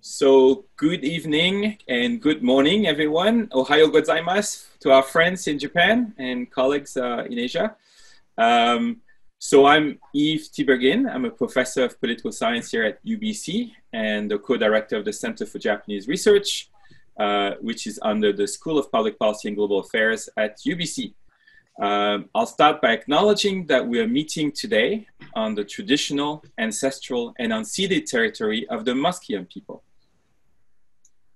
So good evening and good morning, everyone. Ohayo gozaimasu to our friends in Japan and colleagues uh, in Asia. Um, so I'm Yves Tiberghien. I'm a professor of political science here at UBC and the co-director of the Center for Japanese Research, uh, which is under the School of Public Policy and Global Affairs at UBC. Um, I'll start by acknowledging that we are meeting today on the traditional, ancestral, and unceded territory of the Musqueam people.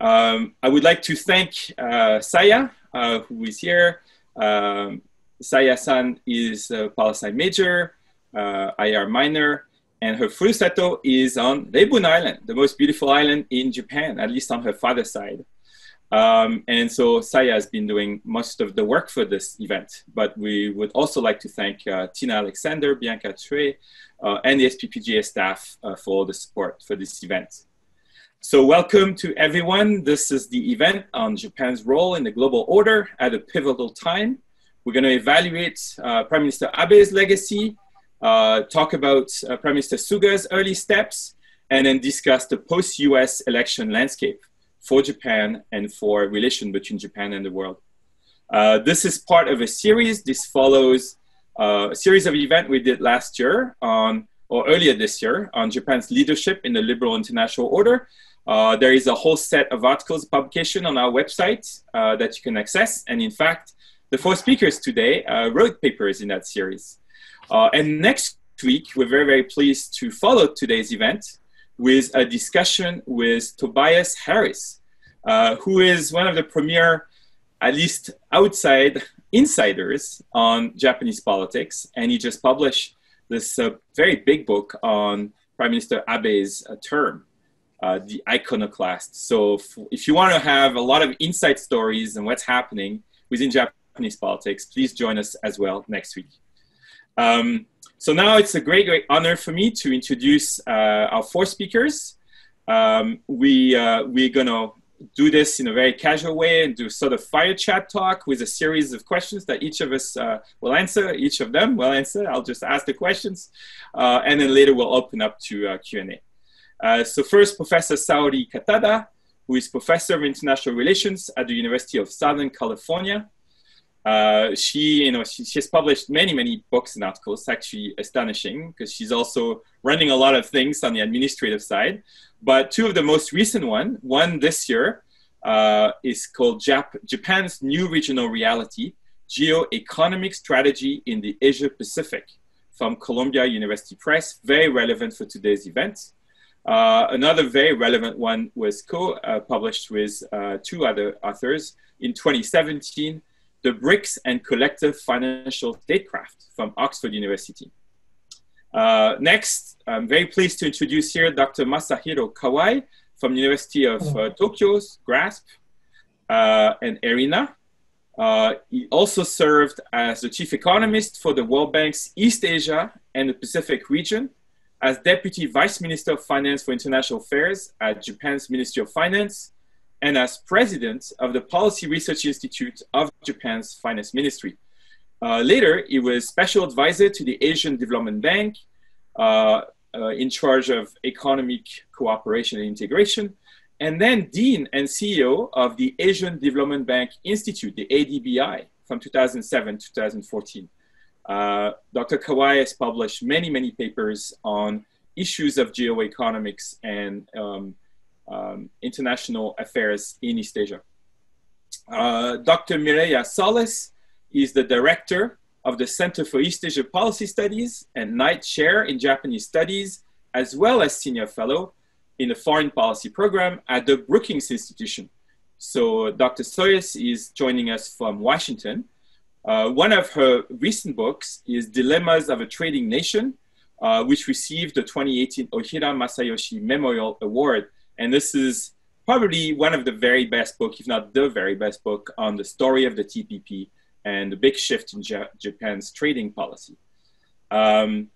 Um, I would like to thank uh, Saya, uh, who is here. Um, Saya-san is a Palestine major, uh, IR minor, and her furusato is on Rebun Island, the most beautiful island in Japan, at least on her father's side. Um, and so Saya has been doing most of the work for this event, but we would also like to thank uh, Tina Alexander, Bianca Trey, uh, and the SPPGA staff uh, for all the support for this event. So welcome to everyone. This is the event on Japan's role in the global order at a pivotal time. We're going to evaluate uh, Prime Minister Abe's legacy, uh, talk about uh, Prime Minister Suga's early steps, and then discuss the post-US election landscape for Japan and for relation between Japan and the world. Uh, this is part of a series. This follows uh, a series of events we did last year on, or earlier this year, on Japan's leadership in the liberal international order. Uh, there is a whole set of articles publication on our website uh, that you can access. And in fact, the four speakers today uh, wrote papers in that series. Uh, and next week, we're very, very pleased to follow today's event with a discussion with Tobias Harris, uh, who is one of the premier, at least outside insiders on Japanese politics. And he just published this uh, very big book on Prime Minister Abe's term uh, the iconoclast. So if, if you want to have a lot of inside stories and what's happening within Japanese politics, please join us as well next week. Um, so now it's a great, great honor for me to introduce uh, our four speakers. Um, we, uh, we're gonna do this in a very casual way and do sort of fire chat talk with a series of questions that each of us uh, will answer. Each of them will answer. I'll just ask the questions, uh, and then later we'll open up to Q&A. Uh, so first, Professor Saori Katada, who is Professor of International Relations at the University of Southern California. Uh, she, you know, she, she, has published many, many books and articles, actually astonishing, because she's also running a lot of things on the administrative side. But two of the most recent one, one this year, uh, is called Jap Japan's New Regional Reality, Geo-Economic Strategy in the Asia Pacific from Columbia University Press, very relevant for today's event. Uh, another very relevant one was co-published with uh, two other authors in 2017, The BRICS and Collective Financial Statecraft from Oxford University. Uh, next, I'm very pleased to introduce here Dr. Masahiro Kawai from University of uh, Tokyo's GraSPP uh, and ERINA. Uh, he also served as the chief economist for the World Bank's East Asia and the Pacific region as Deputy Vice Minister of Finance for International Affairs at Japan's Ministry of Finance, and as President of the Policy Research Institute of Japan's Finance Ministry. Uh, later, he was Special Advisor to the Asian Development Bank, uh, uh, in charge of economic cooperation and integration, and then Dean and CEO of the Asian Development Bank Institute, the ADBI, from 2007 to 2014. Uh, Dr. Kawai has published many, many papers on issues of geoeconomics and um, um, international affairs in East Asia. Uh, Dr. Mireya Solis is the director of the Center for East Asia Policy Studies and Knight Chair in Japanese Studies, as well as Senior Fellow in the Foreign Policy Program at the Brookings Institution. So Dr. Solis is joining us from Washington. Uh, one of her recent books is Dilemmas of a Trading Nation, uh, which received the 2018 Ohira Masayoshi Memorial Award. And this is probably one of the very best book, if not the very best book, on the story of the TPP and the big shift in ja Japan's trading policy. Um,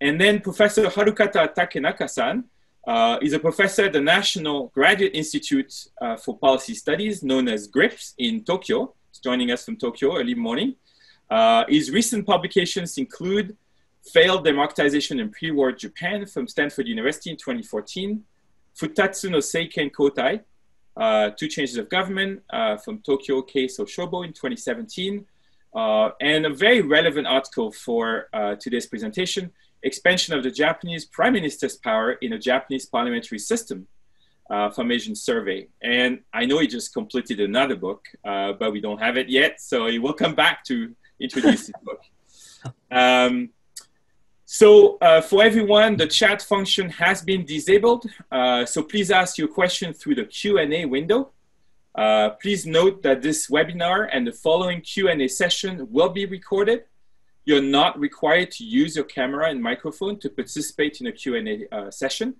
and then Professor Harukata Takenaka-san uh, is a professor at the National Graduate Institute uh, for Policy Studies, known as GRIPS in Tokyo joining us from Tokyo early morning. Uh, his recent publications include Failed Democratization in Pre-War Japan from Stanford University in 2014, Futatsu no Seiken Kotai, uh, Two Changes of Government uh, from Tokyo Keiso Shobo in 2017, uh, and a very relevant article for uh, today's presentation, Expansion of the Japanese Prime Minister's Power in a Japanese Parliamentary System uh, from Asian Survey. And I know he just completed another book, uh, but we don't have it yet, so he will come back to introduce his book. Um, so uh, for everyone, the chat function has been disabled. Uh, so please ask your question through the Q&A window. Uh, please note that this webinar and the following Q&A session will be recorded. You're not required to use your camera and microphone to participate in a Q&A uh, session.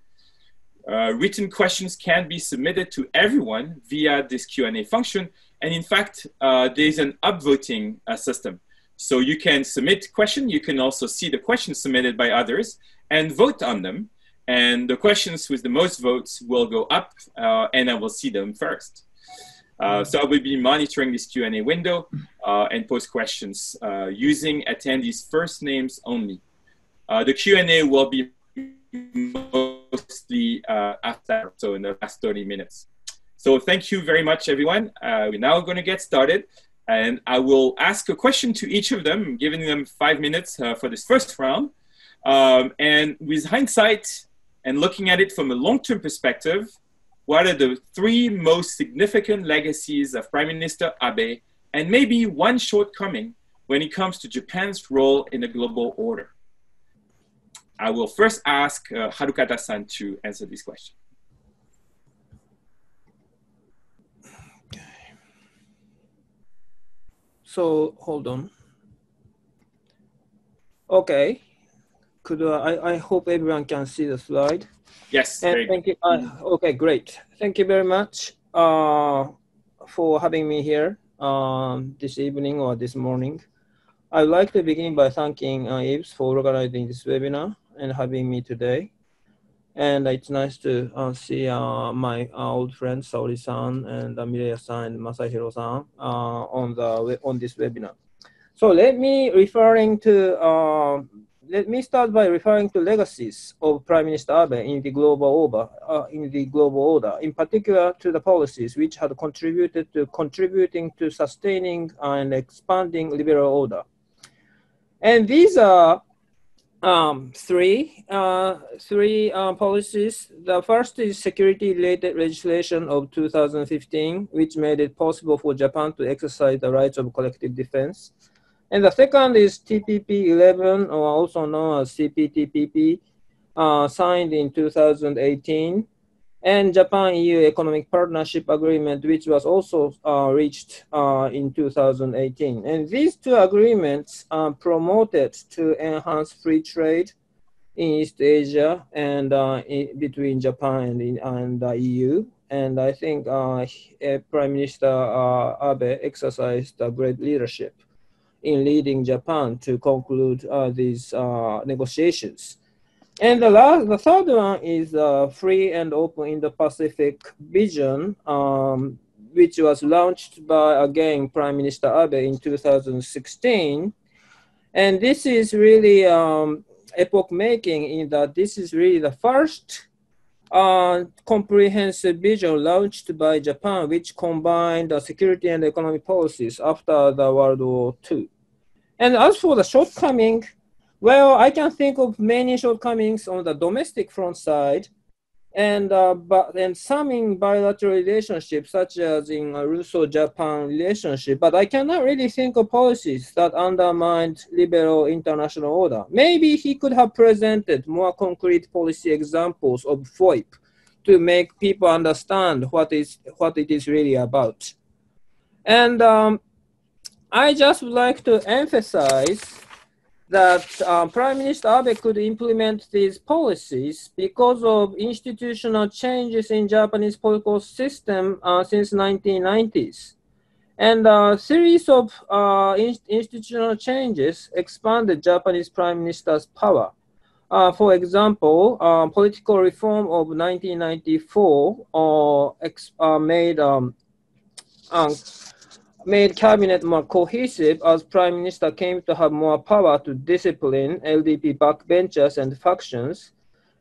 Uh, written questions can be submitted to everyone via this Q&A function. And in fact, uh, there's an upvoting system. So you can submit question. You can also see the questions submitted by others and vote on them. And the questions with the most votes will go up uh, and I will see them first. Uh, so I will be monitoring this Q&A window uh, and post questions uh, using attendees' first names only. Uh, the Q&A will be mostly uh, after, so in the last 30 minutes. So thank you very much, everyone. we're now going to get started. And I will ask a question to each of them, giving them five minutes uh, for this first round. Um, and with hindsight and looking at it from a long-term perspective, what are the three most significant legacies of Prime Minister Abe and maybe one shortcoming when it comes to Japan's role in the global order? I will first ask uh, Harukata-san to answer this question. So hold on. Okay. Could uh, I, I hope everyone can see the slide. Yes. And thank you. Uh, okay, great. Thank you very much uh, for having me here um, this evening or this morning. I'd like to begin by thanking uh, Yves for organizing this webinar and having me today. And it's nice to uh, see uh, my old friends Saori-san and uh, Mireya-san and Masahiro-san uh, on the on this webinar. So let me referring to uh, let me start by referring to legacies of Prime Minister Abe in the global order, uh, in the global order, in particular to the policies which had contributed to contributing to sustaining and expanding liberal order. And these are um, three, uh, three uh, policies. The first is security-related legislation of 2015, which made it possible for Japan to exercise the rights of collective defense. And the second is TPP-11, or also known as CPTPP, uh, signed in 2018, and Japan-EU Economic Partnership Agreement, which was also uh, reached uh, in 2018. And these two agreements are promoted to enhance free trade in East Asia and uh, in, between Japan and, and the EU. And I think uh, Prime Minister uh, Abe exercised a great leadership in leading Japan to conclude uh, these negotiations. And the last, the third one is uh, free and open Indo-Pacific vision, um, which was launched by again Prime Minister Abe in 2016. And this is really um, epoch making in that this is really the first uh, comprehensive vision launched by Japan, which combined the security and economic policies after the World War II. And as for the shortcoming, well, I can think of many shortcomings on the domestic front side, and uh, but and some in bilateral relationships, such as in a Russo-Japan relationship. But I cannot really think of policies that undermined liberal international order. Maybe he could have presented more concrete policy examples of FOIP to make people understand what is what it is really about. And um, I just would like to emphasize that uh, Prime Minister Abe could implement these policies because of institutional changes in Japanese political system uh, since 1990s. And a series of uh, in institutional changes expanded Japanese Prime Minister's power. Uh, for example, uh, political reform of 1994 uh, made um, made cabinet more cohesive as prime minister came to have more power to discipline LDP backbenchers and factions.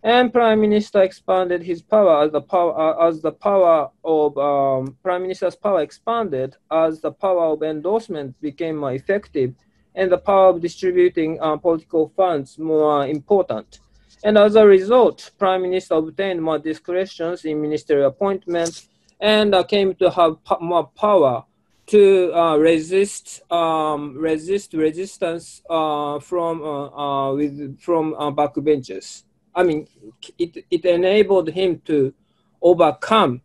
And Prime Minister expanded his power as the power uh, as the power of um, Prime Minister's power expanded as the power of endorsement became more effective, and the power of distributing uh, political funds more important. And as a result, Prime Minister obtained more discretions in ministerial appointments and uh, came to have more power to uh, resist um, resist resistance uh, from uh, uh, with from uh, backbenchers. I mean, it, it enabled him to overcome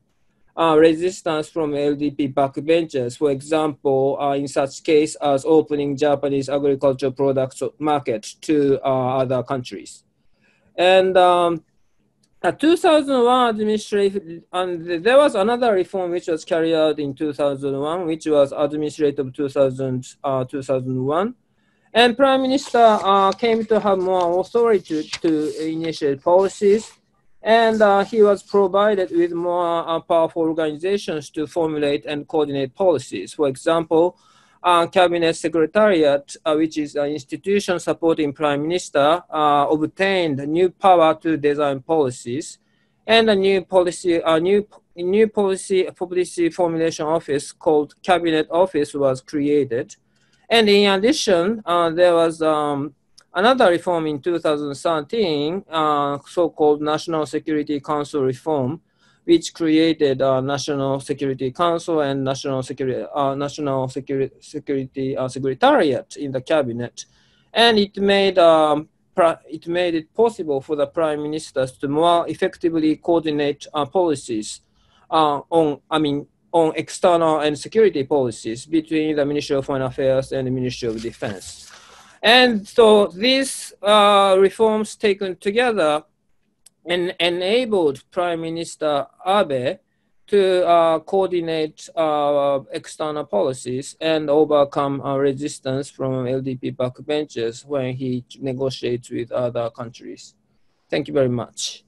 resistance from LDP backbenchers. For example, in such case as opening Japanese agricultural products market to other countries. And um, a 2001 administrative, and there was another reform which was carried out in 2001, which was administrative 2000, uh, 2001. And Prime Minister uh, came to have more authority to, to initiate policies. And uh, he was provided with more uh, powerful organizations to formulate and coordinate policies. For example, uh, cabinet secretariat, uh, which is an institution supporting prime minister, uh, obtained new power to design policies, and a new policy, a new new policy policy formulation office called cabinet office was created, and in addition, uh, there was um, another reform in 2013, uh, so-called National Security Council reform, which created a National Security Council and National Security uh, National Security Security uh, Secretariat in the cabinet, and it made um, it made it possible for the prime ministers to more effectively coordinate uh, policies uh, on I mean on external and security policies between the Ministry of Foreign Affairs and the Ministry of Defense. And so these uh, reforms taken together and enabled Prime Minister Abe to uh, coordinate uh, external policies and overcome uh, resistance from LDP backbenchers when he negotiates with other countries. Thank you very much.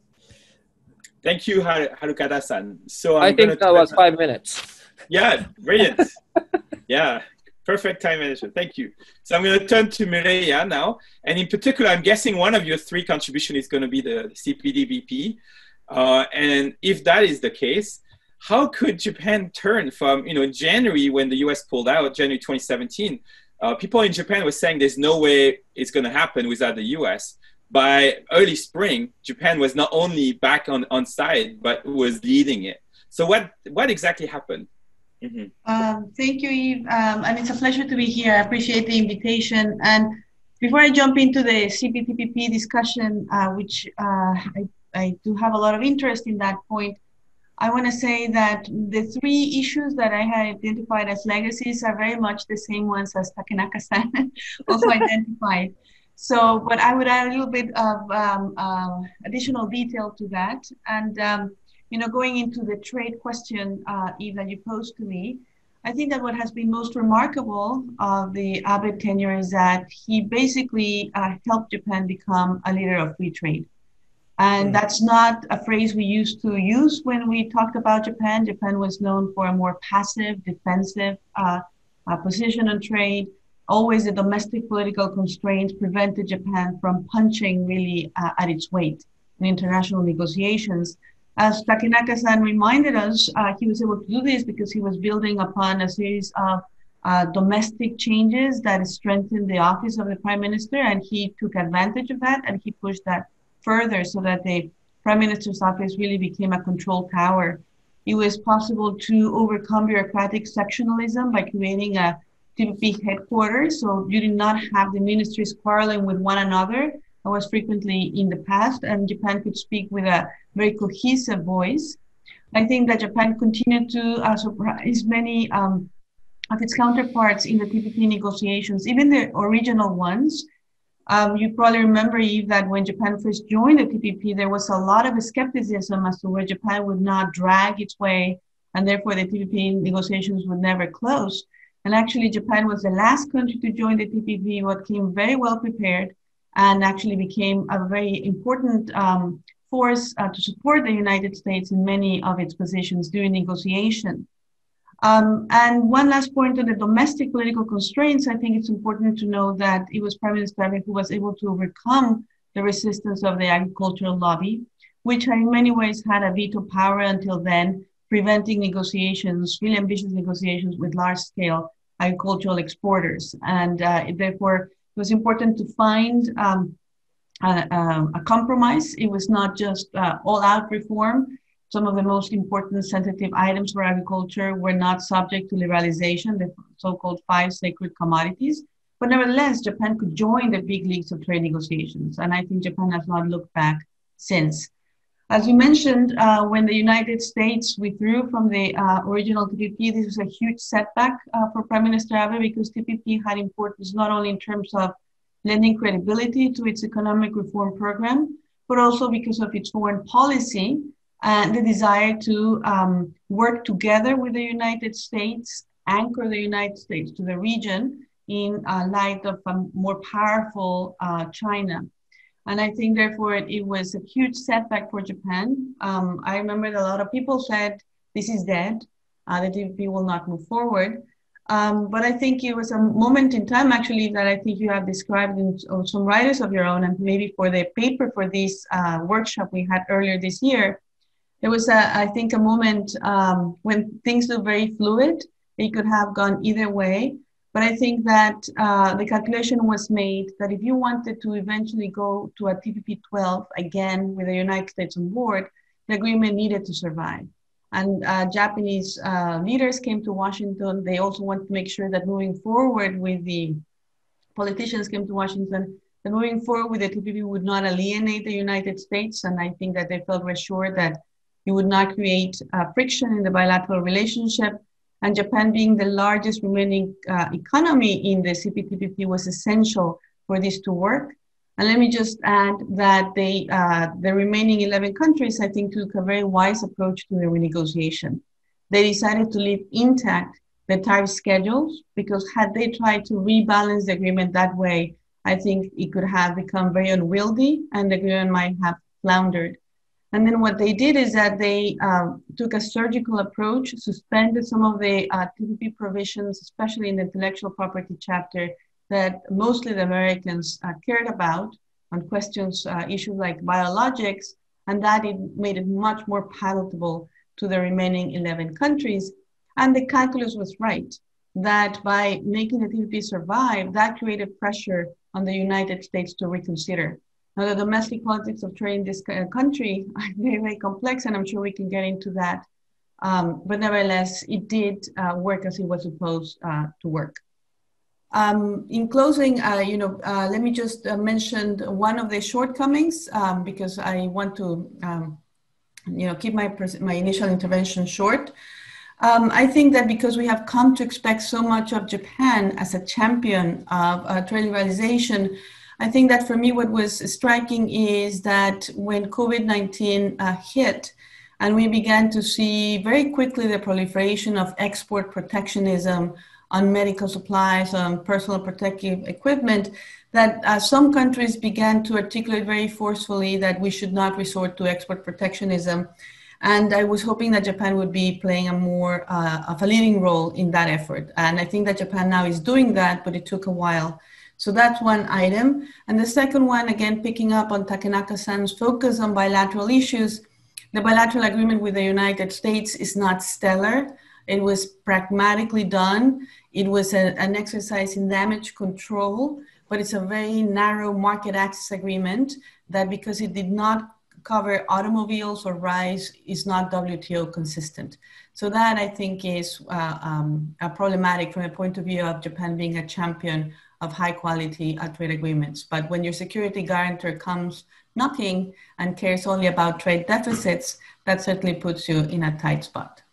Thank you, Har- Harukata-san. So I'm i think that was five minutes. Yeah, brilliant. yeah, Perfect time management. Thank you. So I'm going to turn to Mireya now. And in particular, I'm guessing one of your three contribution is going to be the CPTPP. Uh, and if that is the case, how could Japan turn from, you know, January when the US pulled out, January 2017, uh, people in Japan were saying there's no way it's going to happen without the US. By early spring, Japan was not only back on, on side, but was leading it. So what, what exactly happened? Mm-hmm. Um, thank you, Yves. Um, and it's a pleasure to be here. I appreciate the invitation. And before I jump into the CPTPP discussion, uh, which uh, I, I do have a lot of interest in that point, I want to say that the three issues that I had identified as legacies are very much the same ones as Takenaka-san also identified. So, but I would add a little bit of um, uh, additional detail to that. And um, you know, going into the trade question, uh, Yves, that you posed to me, I think that what has been most remarkable of the Abe tenure is that he basically uh, helped Japan become a leader of free trade. And mm. that's not a phrase we used to use when we talked about Japan. Japan was known for a more passive, defensive uh, uh, position on trade. Always the domestic political constraints prevented Japan from punching really uh, at its weight in international negotiations. As Takenaka-san reminded us, uh, he was able to do this because he was building upon a series of uh, domestic changes that strengthened the office of the prime minister, and he took advantage of that and he pushed that further so that the prime minister's office really became a control tower. It was possible to overcome bureaucratic sectionalism by creating a TPP headquarters, so you did not have the ministries quarreling with one another was frequently in the past, and Japan could speak with a very cohesive voice. I think that Japan continued to uh, surprise many um, of its counterparts in the TPP negotiations, even the original ones. Um, you probably remember, Yves, that when Japan first joined the TPP, there was a lot of skepticism as to where Japan would not drag its way, and therefore the TPP negotiations would never close. And actually, Japan was the last country to join the TPP, but came very well prepared and actually became a very important um, force uh, to support the United States in many of its positions during negotiation. Um, and one last point on the domestic political constraints, I think it's important to know that it was Prime Minister Abe who was able to overcome the resistance of the agricultural lobby, which in many ways had a veto power until then, preventing negotiations, really ambitious negotiations with large scale agricultural exporters. And uh, therefore, was important to find um, a, a, compromise. It was not just uh, all out reform. Some of the most important sensitive items for agriculture were not subject to liberalization, the so called five sacred commodities. But nevertheless, Japan could join the big leagues of trade negotiations. And I think Japan has not looked back since. As you mentioned, uh, when the United States withdrew from the uh, original TPP, this was a huge setback uh, for Prime Minister Abe because TPP had importance not only in terms of lending credibility to its economic reform program, but also because of its foreign policy and the desire to um, work together with the United States, anchor the United States to the region in uh, light of a more powerful uh, China. And I think, therefore, it, was a huge setback for Japan. Um, I remember that a lot of people said, this is dead, uh, the TPP will not move forward. Um, but I think it was a moment in time, actually, that I think you have described in some writers of your own, and maybe for the paper for this uh, workshop we had earlier this year. There was, a, I think, a moment um, when things look very fluid. It could have gone either way. But I think that uh, the calculation was made that if you wanted to eventually go to a TPP 12 again with the United States on board, the agreement needed to survive. And uh, Japanese uh, leaders came to Washington. They also wanted to make sure that moving forward with the politicians came to Washington, that moving forward with the TPP would not alienate the United States. And I think that they felt reassured that it would not create uh, friction in the bilateral relationship and Japan being the largest remaining uh, economy in the CPTPP was essential for this to work. And let me just add that they, uh, the remaining 11 countries, I think, took a very wise approach to the renegotiation. They decided to leave intact the tariff schedules because had they tried to rebalance the agreement that way, I think it could have become very unwieldy and the agreement might have floundered. And then what they did is that they uh, took a surgical approach, suspended some of the uh, TPP provisions, especially in the intellectual property chapter, that mostly the Americans uh, cared about on questions, uh, issues like biologics, and that it made it much more palatable to the remaining 11 countries. And the calculus was right, that by making the TPP survive, that created pressure on the United States to reconsider. Now, the domestic politics of trade in this country are very, very complex, and I'm sure we can get into that. Um, but nevertheless, it did uh, work as it was supposed uh, to work. Um, in closing, uh, you know, uh, let me just uh, mention one of the shortcomings um, because I want to, um, you know, keep my my initial intervention short. Um, I think that because we have come to expect so much of Japan as a champion of uh, trade liberalization, I think that for me, what was striking is that when COVID 19 uh, hit, and we began to see very quickly the proliferation of export protectionism on medical supplies, on personal protective equipment, that uh, some countries began to articulate very forcefully that we should not resort to export protectionism. And I was hoping that Japan would be playing a more uh, of a leading role in that effort. And I think that Japan now is doing that, but it took a while. So that's one item. And the second one, again, picking up on Takenaka-san's focus on bilateral issues, the bilateral agreement with the United States is not stellar. It was pragmatically done. It was a, an exercise in damage control, but it's a very narrow market access agreement that because it did not cover automobiles or rice is not WTO consistent. So that I think is uh, um, problematic from a point of view of Japan being a champion of high quality uh, trade agreements. But when your security guarantor comes knocking and cares only about trade deficits, that certainly puts you in a tight spot.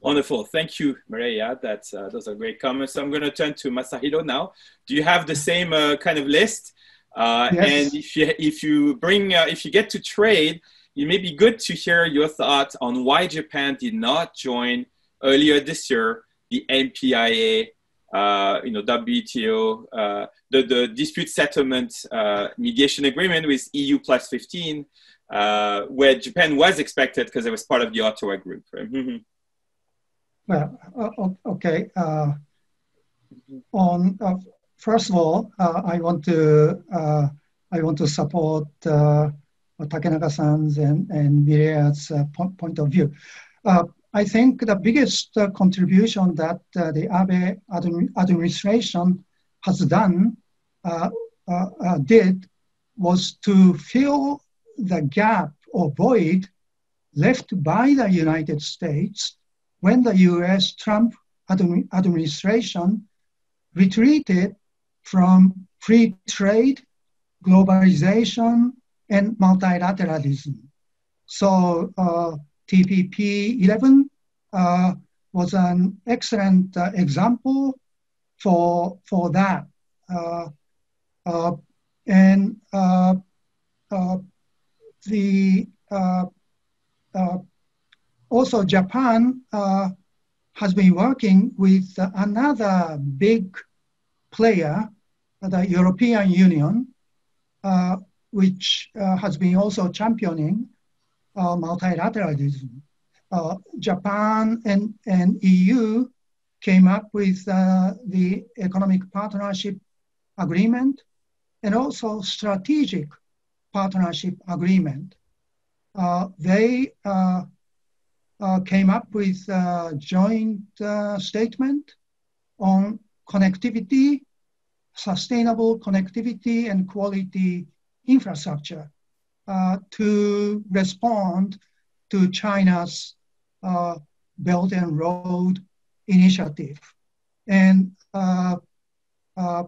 Wonderful. Thank you, Mireya. That's, uh, those are great comments. So I'm going to turn to Masahiro now. Do you have the same uh, kind of list? Uh, yes. And if you, if you bring, uh, if you get to trade, it may be good to hear your thoughts on why Japan did not join earlier this year the MPIA uh, you know, WTO, uh, the, the dispute settlement uh, mediation agreement with EU plus 15, uh, where Japan was expected because it was part of the Ottawa group. Right? Mm-hmm. Well, okay. Uh, on first of all, I want to I want to support uh, Takenaka-san's and, and Mireya's uh, po point of view. Uh, I think the biggest uh, contribution that uh, the Abe admi administration has done, uh, uh, did, was to fill the gap or void left by the United States when the US Trump admi administration retreated from free trade, globalization, and multilateralism. So uh, TPP 11 uh, was an excellent uh, example for, for that. Uh, uh, and uh, the also Japan has been working with another big player, the European Union, which has been also championing multilateralism. Uh, Japan and, and EU came up with uh, the economic partnership agreement and also strategic partnership agreement. Uh, they came up with a joint statement on connectivity, sustainable connectivity and quality infrastructure uh, to respond to China's uh, Belt and Road Initiative. And uh, uh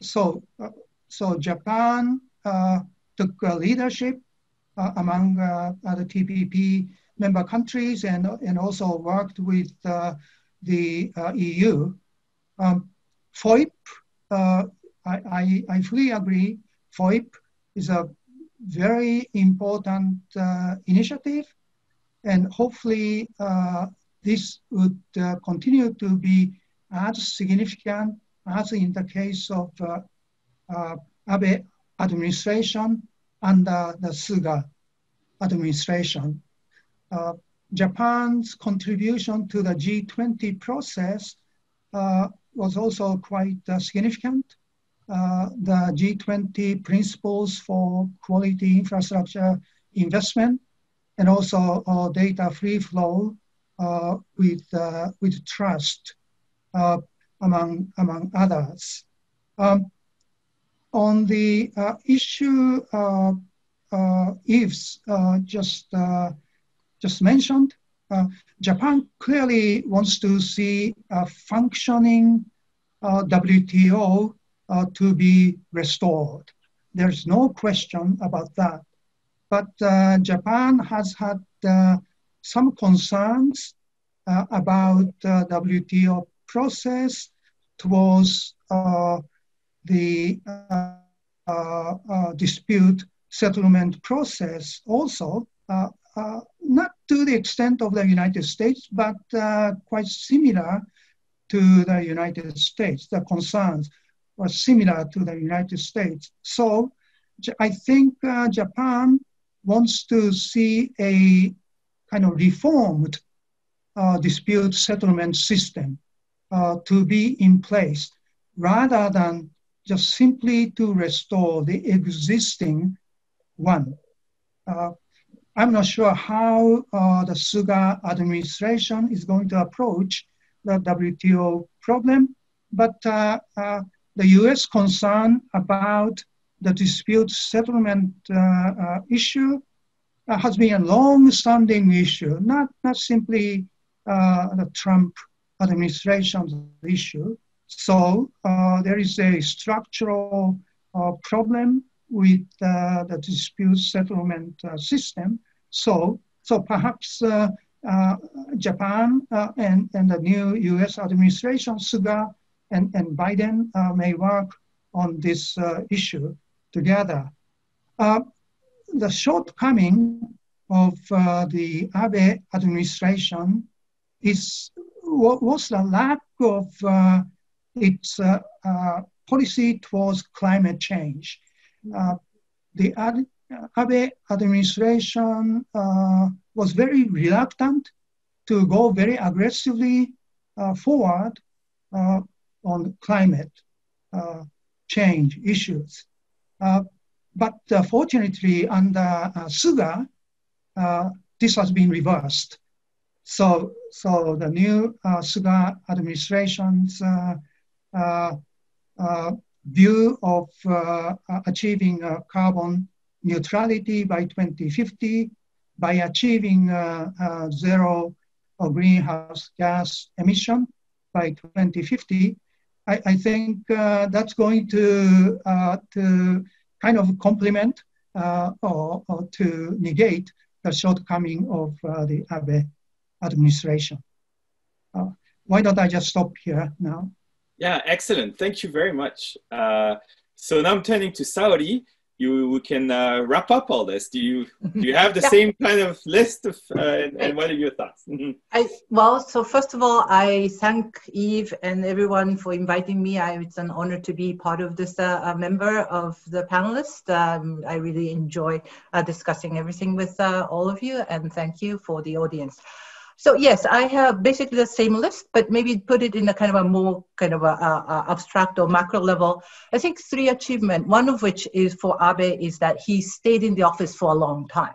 so, uh, so Japan uh, took leadership among other TPP member countries and, and also worked with the EU. Um, FOIP, I, I, I fully agree, FOIP is a very important uh, initiative, and hopefully uh, this would uh, continue to be as significant as in the case of uh, uh, Abe administration under the Suga administration. Uh, Japan's contribution to the G20 process was also quite significant. Uh, the G20 principles for quality infrastructure investment and also uh, data free flow uh, with, uh, with trust uh, among, among others. Um, on the issue Yves just, just mentioned, Japan clearly wants to see a functioning WTO uh, to be restored. There's no question about that. But uh, Japan has had uh, some concerns uh, about the WTO process towards uh, the uh, dispute settlement process also, not to the extent of the United States, but quite similar to the United States, the concerns was similar to the United States. So I think uh, Japan wants to see a kind of reformed uh, dispute settlement system uh, to be in place rather than just simply to restore the existing one. Uh, I'm not sure how uh, the Suga administration is going to approach the WTO problem, but uh, the US concern about the dispute settlement uh, uh, issue uh, has been a long-standing issue, not, not simply the Trump administration's issue. So there is a structural problem with uh, the dispute settlement uh, system. So, so perhaps uh, Japan and, and the new US administration, Suga, and, and Biden uh, may work on this uh, issue together. Uh, the shortcoming of the Abe administration is was the lack of its policy towards climate change. the Abe administration uh, was very reluctant to go very aggressively uh, forward uh, on climate uh, change issues. Uh, but uh, fortunately, under uh, Suga, this has been reversed. So, so the new Suga administration's view of achieving carbon neutrality by 2050 by achieving uh, uh, zero greenhouse gas emission by 2050, I, I think uh, that's going to, uh, to kind of complement uh, or, or, to negate the shortcoming of uh, the Abe administration. why don't I just stop here now? Yeah, excellent. Thank you very much. so now I'm turning to Saori you we can uh, wrap up all this. Do you do you have the yeah. same kind of list of uh, and, and, what are your thoughts? I, well, so first of all, I thank Yves and everyone for inviting me. I, it's an honor to be part of this uh, member of the panelists. Um, I really enjoy uh, discussing everything with uh, all of you, and thank you for the audience. So yes, I have basically the same list, but maybe put it in a kind of a more kind of a, a, a abstract or macro level. I think three achievement. One of which is for Abe is that he stayed in the office for a long time.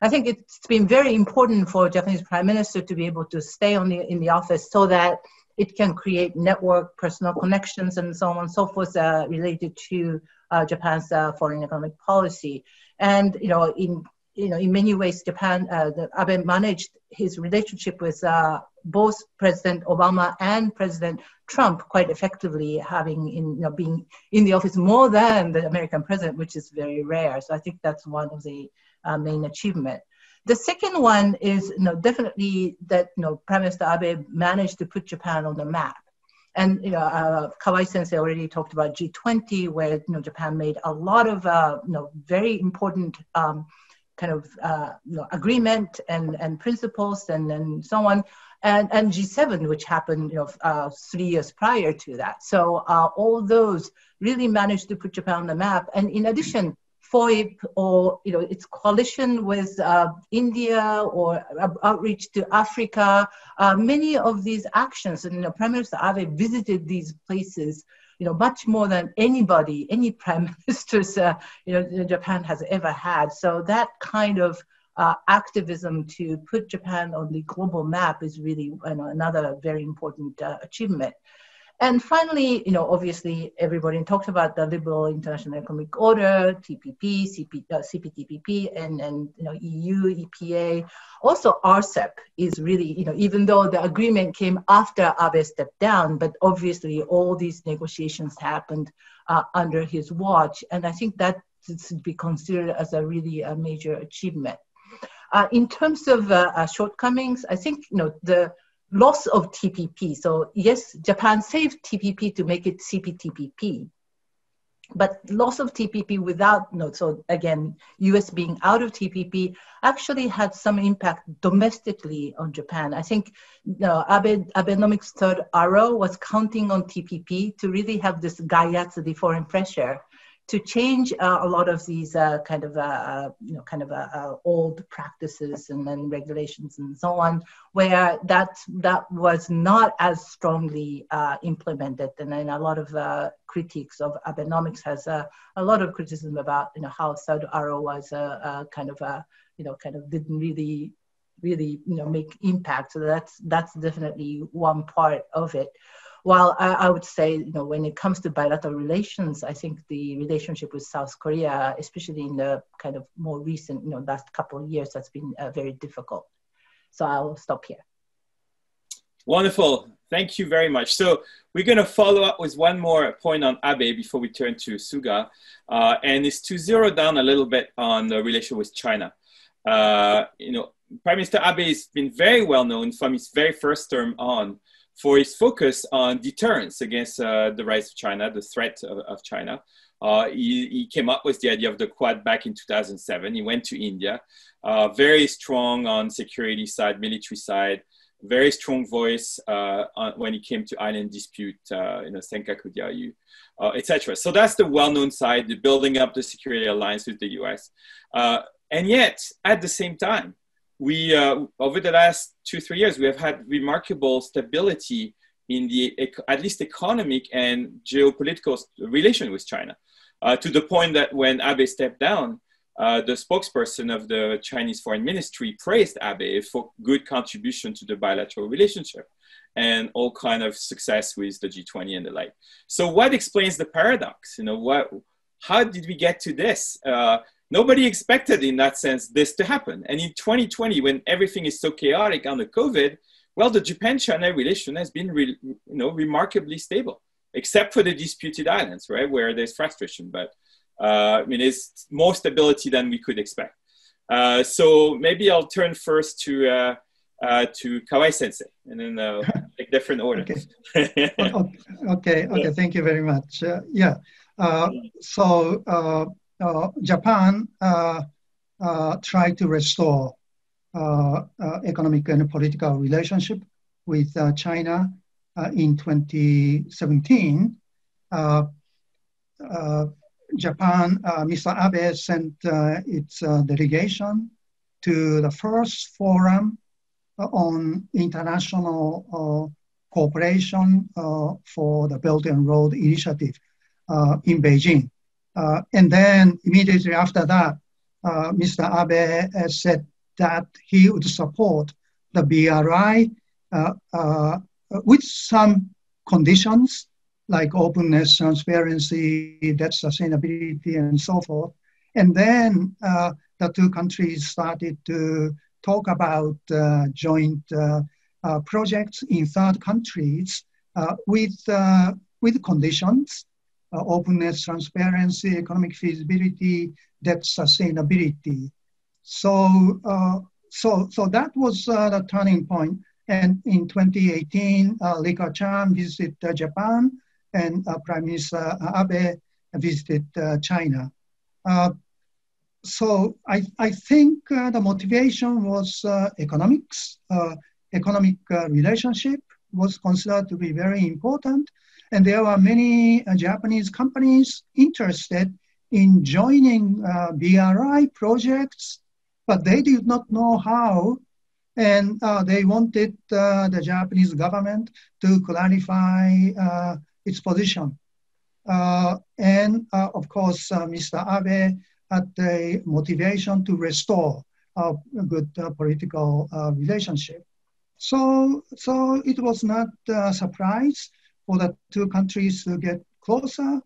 I think it's been very important for Japanese prime minister to be able to stay on the, in the office so that it can create network, personal connections, and so on and so forth uh, related to uh, Japan's uh, foreign economic policy. And you know, in you know, in many ways, Japan, uh, Abe managed his relationship with uh, both President Obama and President Trump quite effectively, having in, you know, being in the office more than the American president, which is very rare. So I think that's one of the uh, main achievement. The second one is, you know, definitely that, you know, Prime Minister Abe managed to put Japan on the map. And you know, uh, Kawai Sensei already talked about G20, where you know Japan made a lot of uh, you know very important um, kind of uh, you know, agreement and, and principles and, and so on. And, and G7, which happened you know, uh, three years prior to that. So uh, all those really managed to put Japan on the map. And in addition, FOIP or you know its coalition with uh, India or outreach to Africa, uh, many of these actions, and you know, Prime Minister Abe visited these places you know, much more than anybody, any prime ministers, uh, you know, Japan has ever had. So that kind of uh, activism to put Japan on the global map is really you know, another very important uh, achievement. And finally, you know, obviously everybody talked about the liberal international economic order, TPP, CP, uh, CPTPP, and, and you know, EU, EPA. Also, RCEP is really, you know, even though the agreement came after Abe stepped down, but obviously all these negotiations happened uh, under his watch. And I think that should be considered as a really a major achievement. Uh, in terms of uh, uh, shortcomings, I think, you know, the loss of TPP. So yes, Japan saved TPP to make it CPTPP, but loss of TPP without no. So again, U.S. being out of TPP actually had some impact domestically on Japan. I think you know, Abe, Abenomics' third arrow was counting on TPP to really have this gaiatsu, the foreign pressure, to change uh, a lot of these uh, kind of uh, uh you know kind of uh, uh, old practices and then regulations and so on, where that that was not as strongly implemented, and then a lot of critiques of Abenomics has a lot of criticism about you know how Third Arrow was kind of a you know kind of didn't really really you know make impact. So that's that's definitely one part of it while I, I, would say, you know, when it comes to bilateral relations, I think the relationship with South Korea, especially in the kind of more recent, you know, last couple of years, has been uh, very difficult. So I'll stop here. Wonderful. Thank you very much. So we're going to follow up with one more point on Abe before we turn to Suga, uh, and it's to zero down a little bit on the relation with China. Uh, you know, Prime Minister Abe has been very well known from his very first term on for his focus on deterrence against uh, the rise of China, the threat of, of China. Uh, he, he, came up with the idea of the Quad back in 2007. He went to India, uh, very strong on security side, military side, very strong voice uh, on, when it came to island dispute, uh, you know, Senkaku Diaoyu, uh, etc. So that's the well-known side, the building up the security alliance with the U.S. and yet, at the same time, we uh, over the last two three years we have had remarkable stability in the at least economic and geopolitical relation with China. uh, to the point that when Abe stepped down, uh, the spokesperson of the Chinese Foreign Ministry praised Abe for good contribution to the bilateral relationship and all kind of success with the G20 and the like. So what explains the paradox? You know, what, how did we get to this? Uh, nobody expected in that sense this to happen. And in 2020, when everything is so chaotic under COVID, well, the Japan-China relation has been, re- you know, remarkably stable, except for the disputed islands, right, where there's frustration. But uh, I mean, it's more stability than we could expect. Uh, so maybe I'll turn first to uh, uh to Kawai Sensei, and then uh, take different order. okay. okay. Okay. Thank you very much. Uh, yeah. so Uh, Japan uh, uh, tried to restore economic and political relationship with China in 2017. Japan, uh, Mr. Abe sent uh, its uh, delegation to the first forum on international cooperation for the Belt and Road Initiative in Beijing. And then immediately after that, Mr. Abe said that he would support the BRI uh, uh, with some conditions like openness, transparency, debt sustainability, and so forth. And then uh, the two countries started to talk about uh, joint uh, uh projects in third countries uh, with, uh, with conditions, openness, transparency, economic feasibility, debt sustainability. So, so, so that was the turning point. And in 2018, uh, Li visited Japan and uh, Prime Minister Abe visited uh, China. Uh, so I, I think the motivation was economics, economic relationship was considered to be very important. And there were many Japanese companies interested in joining uh, BRI projects, but they did not know how. And uh, they wanted uh, the Japanese government to clarify its position. Uh, and uh, of course, uh, Mr. Abe had the motivation to restore a good political relationship. So, so it was not a surprise for the two countries to get closer.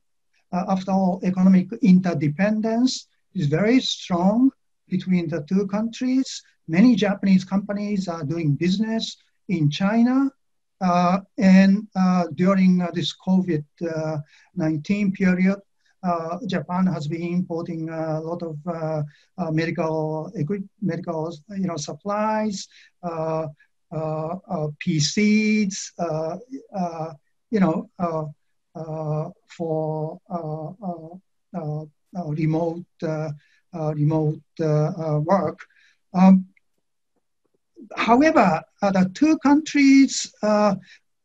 Uh, after all, economic interdependence is very strong between the two countries. Many Japanese companies are doing business in China, uh, and uh, during uh, this COVID-19 uh, period, uh, Japan has been importing a lot of uh, medical medical you know supplies, PCs, you know for remote remote work. Um, however, uh, the two countries, uh,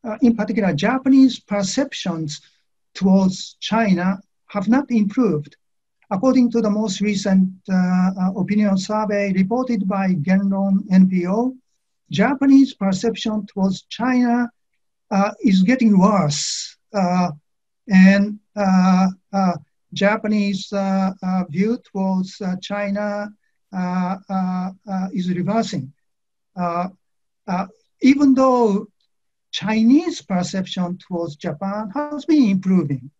uh, in particular Japanese perceptions towards China have not improved. According to the most recent uh, uh, opinion survey reported by Genron NPO, Japanese perception towards China uh, is getting worse. Uh, and uh, Japanese view towards China is reversing. Uh, uh, even though Chinese perception towards Japan has been improving.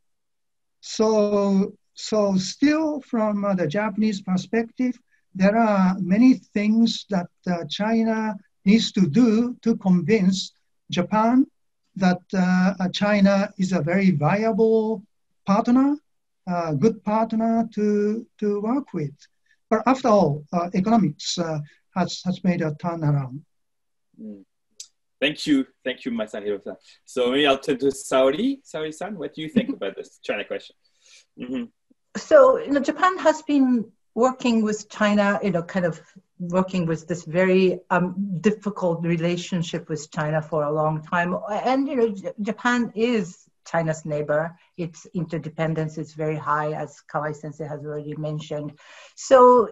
So, so still from uh, the Japanese perspective, there are many things that uh, China needs to do to convince Japan that uh, uh China is a very viable partner, a good partner to, to work with. But after all, economics has, has made a turnaround. Mm. Thank you. Thank you, Masahiro-san. So maybe I'll turn to Saori. Saori-san, what do you think about this China question? Mm-hmm. So, you know, Japan has been working with China, you know, kind of working with this very um, difficult relationship with China for a long time. And, you know, J- Japan is China's neighbor. Its interdependence is very high, as Kawai sensei has already mentioned. So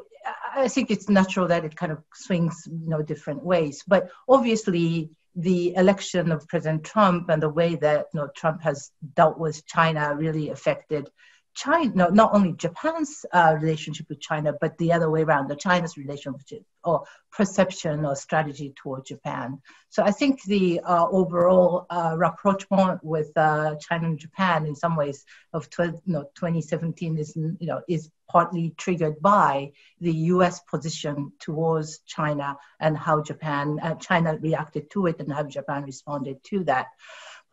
I think it's natural that it kind of swings, you know, different ways. But obviously, the election of President Trump and the way that you know, Trump has dealt with China really affected China, no, not only Japan's uh, relationship with China, but the other way around, the China's relationship or perception or strategy toward Japan. So I think the uh, overall uh, rapprochement with uh, China and Japan, in some ways, of tw- no, 2017 is you know is partly triggered by the U.S. position towards China and how Japan, uh, China reacted to it and how Japan responded to that.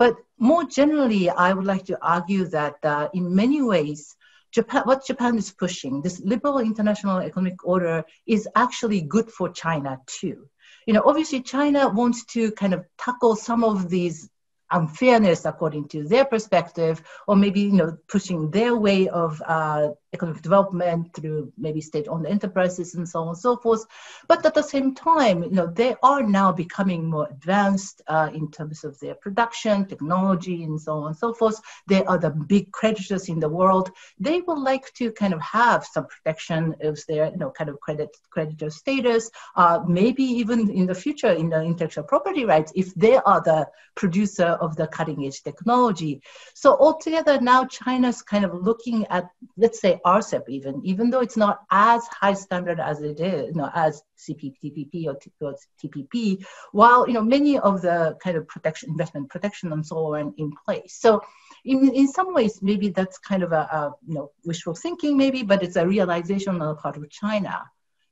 But more generally, I would like to argue that uh, in many ways, Japan, what Japan is pushing, this liberal international economic order, is actually good for China too. You know, obviously, China wants to kind of tackle some of these unfairness according to their perspective, or maybe you know pushing their way of uh, economic development through maybe state-owned enterprises and so on and so forth. But at the same time, you know they are now becoming more advanced uh, in terms of their production, technology, and so on and so forth. They are the big creditors in the world. They would like to kind of have some protection of their you know kind of credit creditor status, uh, maybe even in the future in the intellectual property rights if they are the producer of the cutting edge technology. So altogether now China's kind of looking at, let's say RCEP even, even though it's not as high standard as it is, you know, as CPTPP or, TPP, while, you know, many of the kind of protection, investment protection and so on in place. So in, in some ways, maybe that's kind of a, a you know, wishful thinking maybe, but it's a realization on the part of China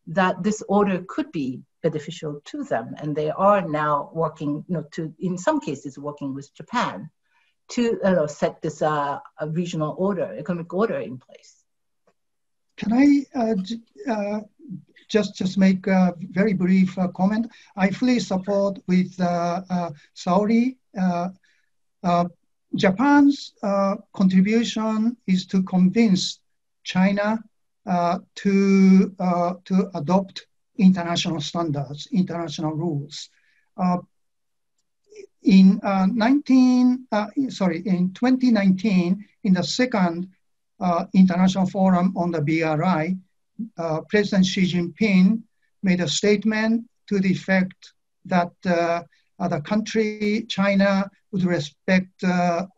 that this order could be beneficial to them. And they are now working, you know, to, in some cases, working with Japan to uh, set this uh, regional order, economic order in place. Can I uh, uh, just just make a very brief uh, comment? I fully support with uh, uh, Saori. Japan's contribution is to convince China to to adopt international standards, international rules. Uh, in uh, 19, uh, sorry, in 2019, in the second uh, international forum on the BRI, uh, President Xi Jinping made a statement to the effect that uh, the country, China, would respect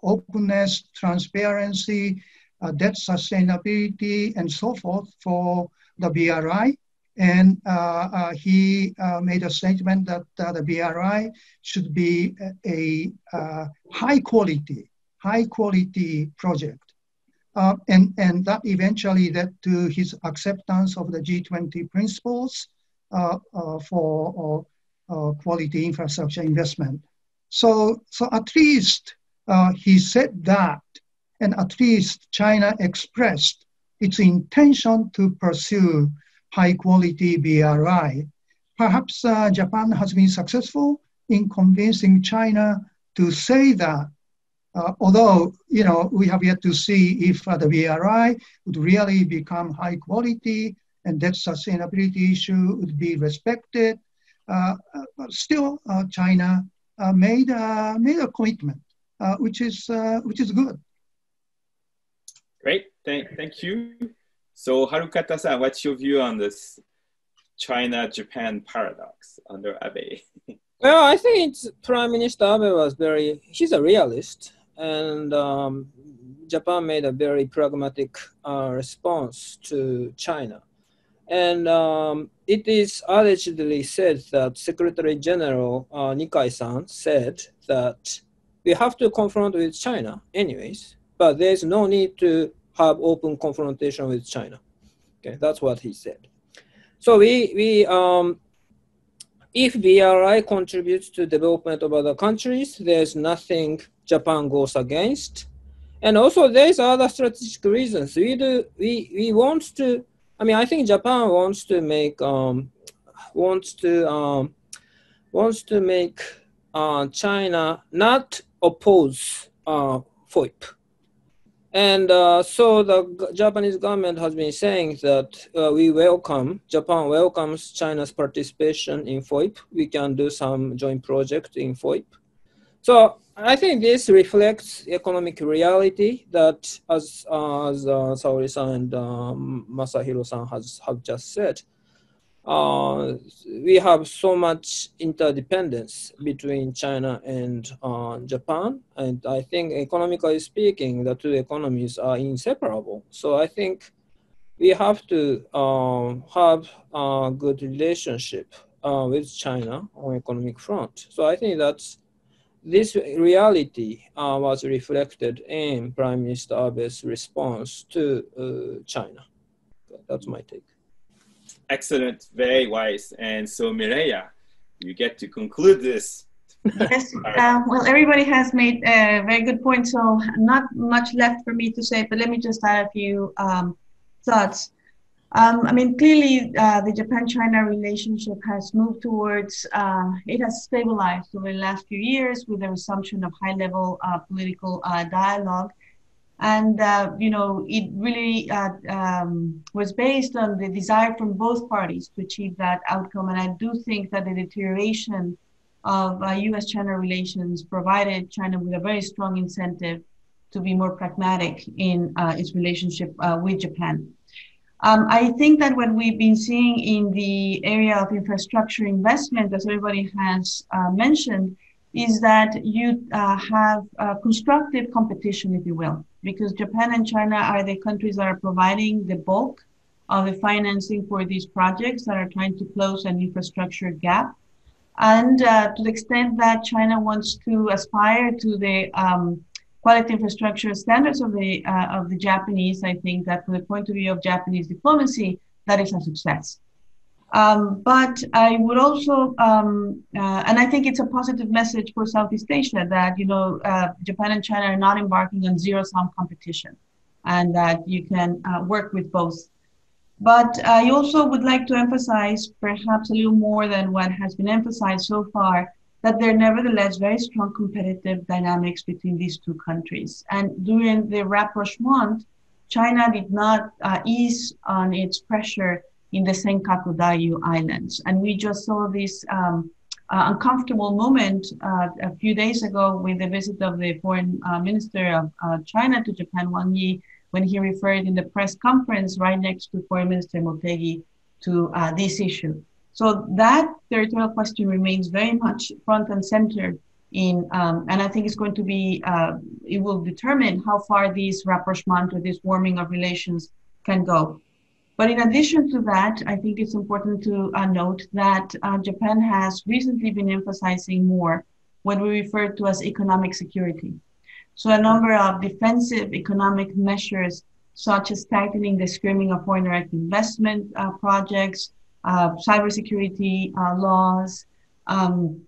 openness, transparency, debt sustainability, and so forth for the BRI and uh, uh, he uh, made a statement that the BRI should be a, a high quality, high quality project. Uh, and, and that eventually led to his acceptance of the G20 principles uh, uh, for quality infrastructure investment. So, so at least he said that, and at least China expressed its intention to pursue high quality BRI. Perhaps uh, Japan has been successful in convincing China to say that, uh, although you know we have yet to see if uh, the BRI would really become high quality and that sustainability issue would be respected. Uh, uh, still, uh, China made made a commitment, which is which is good. Great, thank thank you. So Harukata-san, what's your view on this China-Japan paradox under Abe? well, I think Prime Minister Abe was very, he's a realist. And um, Japan made a very pragmatic uh, response to China. And um, it is allegedly said that Secretary General uh, Nikai-san said that we have to confront with China anyways, but there's no need to have open confrontation with China. Okay, that's what he said. So we, we um, if BRI contributes to development of other countries, there's nothing Japan goes against. And also there's other strategic reasons. We do we, we want to I mean I think Japan wants to make um, wants to um, wants to make uh, China not oppose uh, FOIP. And uh, so the Japanese government has been saying that uh, we welcome, Japan welcomes China's participation in FOIP. We can do some joint project in FOIP. So I think this reflects economic reality that as, as uh, Saori-san and um, Masahiro-san has have just said, uh, we have so much interdependence between China and uh, Japan, and I think economically speaking, the two economies are inseparable. So I think we have to um, have a good relationship uh, with China on economic front. So I think that's this reality uh, was reflected in Prime Minister Abe's response to uh, China. That's my take. Excellent, very wise. And so, Mireya, you get to conclude this. yes, uh, well, everybody has made a very good point, so not much left for me to say, but let me just add a few um, thoughts. Um, I mean, clearly, uh, the Japan-China relationship has moved towards. Uh, it has stabilized over the last few years with the resumption of high-level uh, political uh, dialogue, and uh, you know, it really uh, um, was based on the desire from both parties to achieve that outcome. And I do think that the deterioration of U.S.-China relations provided China with a very strong incentive to be more pragmatic in its relationship with Japan. Um, I think that what we've been seeing in the area of infrastructure investment, as everybody has uh, mentioned, is that you uh, have constructive competition, if you will, because Japan and China are the countries that are providing the bulk of the financing for these projects that are trying to close an infrastructure gap. And uh, to the extent that China wants to aspire to the um, quality infrastructure standards of the uh, of the Japanese, I think that from the point of view of Japanese diplomacy, that is a success. Um, but I would also, um, uh, and I think it's a positive message for Southeast Asia that you know uh, Japan and China are not embarking on zero-sum competition, and that you can uh, work with both. But I also would like to emphasize, perhaps a little more than what has been emphasized so far, that there are nevertheless very strong competitive dynamics between these two countries. And during the rapprochement, China did not uh, ease on its pressure in the Senkaku Diaoyu Islands. And we just saw this um, uh, uncomfortable moment uh, a few days ago with the visit of the foreign uh, minister of uh, China to Japan, Wang Yi, when he referred in the press conference right next to Foreign Minister Motegi to uh, this issue. So that territorial question remains very much front and center in, um, and I think it's going to be, uh, it will determine how far these rapprochement or this warming of relations can go. But in addition to that, I think it's important to uh, note that uh, Japan has recently been emphasizing more what we refer to as economic security. So a number of defensive economic measures, such as tightening the screening of foreign direct investment uh, projects, uh, cybersecurity uh, laws, um,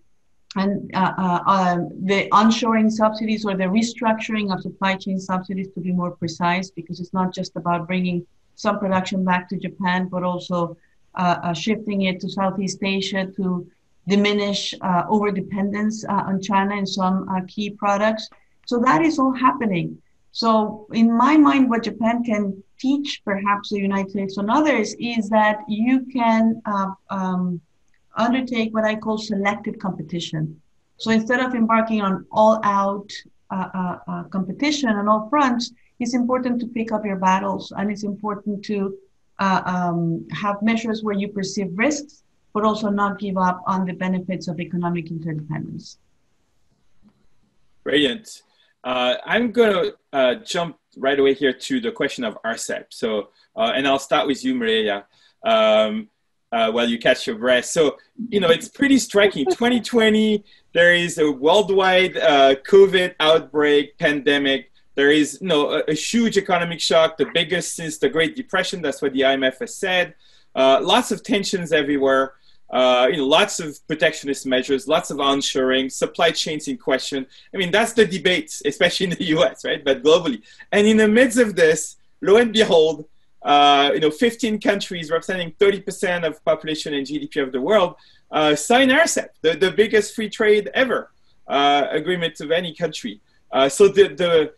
and uh, um, the onshoring subsidies or the restructuring of supply chain subsidies to be more precise, because it's not just about bringing some production back to Japan, but also uh, shifting it to Southeast Asia to diminish over dependence on China in some key products. So that is all happening. So, in my mind, what Japan can teach perhaps the United States and others is that you can uh, um, undertake what I call selective competition. So, instead of embarking on all out uh, uh, uh, competition on all fronts, it's important to pick up your battles and it's important to uh, um, have measures where you perceive risks, but also not give up on the benefits of economic interdependence. Brilliant. Uh, I'm going to uh, jump right away here to the question of RCEP. So, uh, and I'll start with you, Mireya, um, uh, while you catch your breath. So, you know, it's pretty striking. 2020, there is a worldwide uh, COVID outbreak, pandemic. There is, you know, a, a, huge economic shock, the biggest since the Great Depression. That's what the IMF has said. Uh, lots of tensions everywhere. Uh, you know, lots of protectionist measures, lots of onshoring, supply chains in question. I mean, that's the debate, especially in the U.S., right? But globally, and in the midst of this, lo and behold, uh, you know, 15 countries representing 30% of population and GDP of the world uh, sign RCEP, the, the biggest free trade ever uh, agreement of any country. Uh, so the, the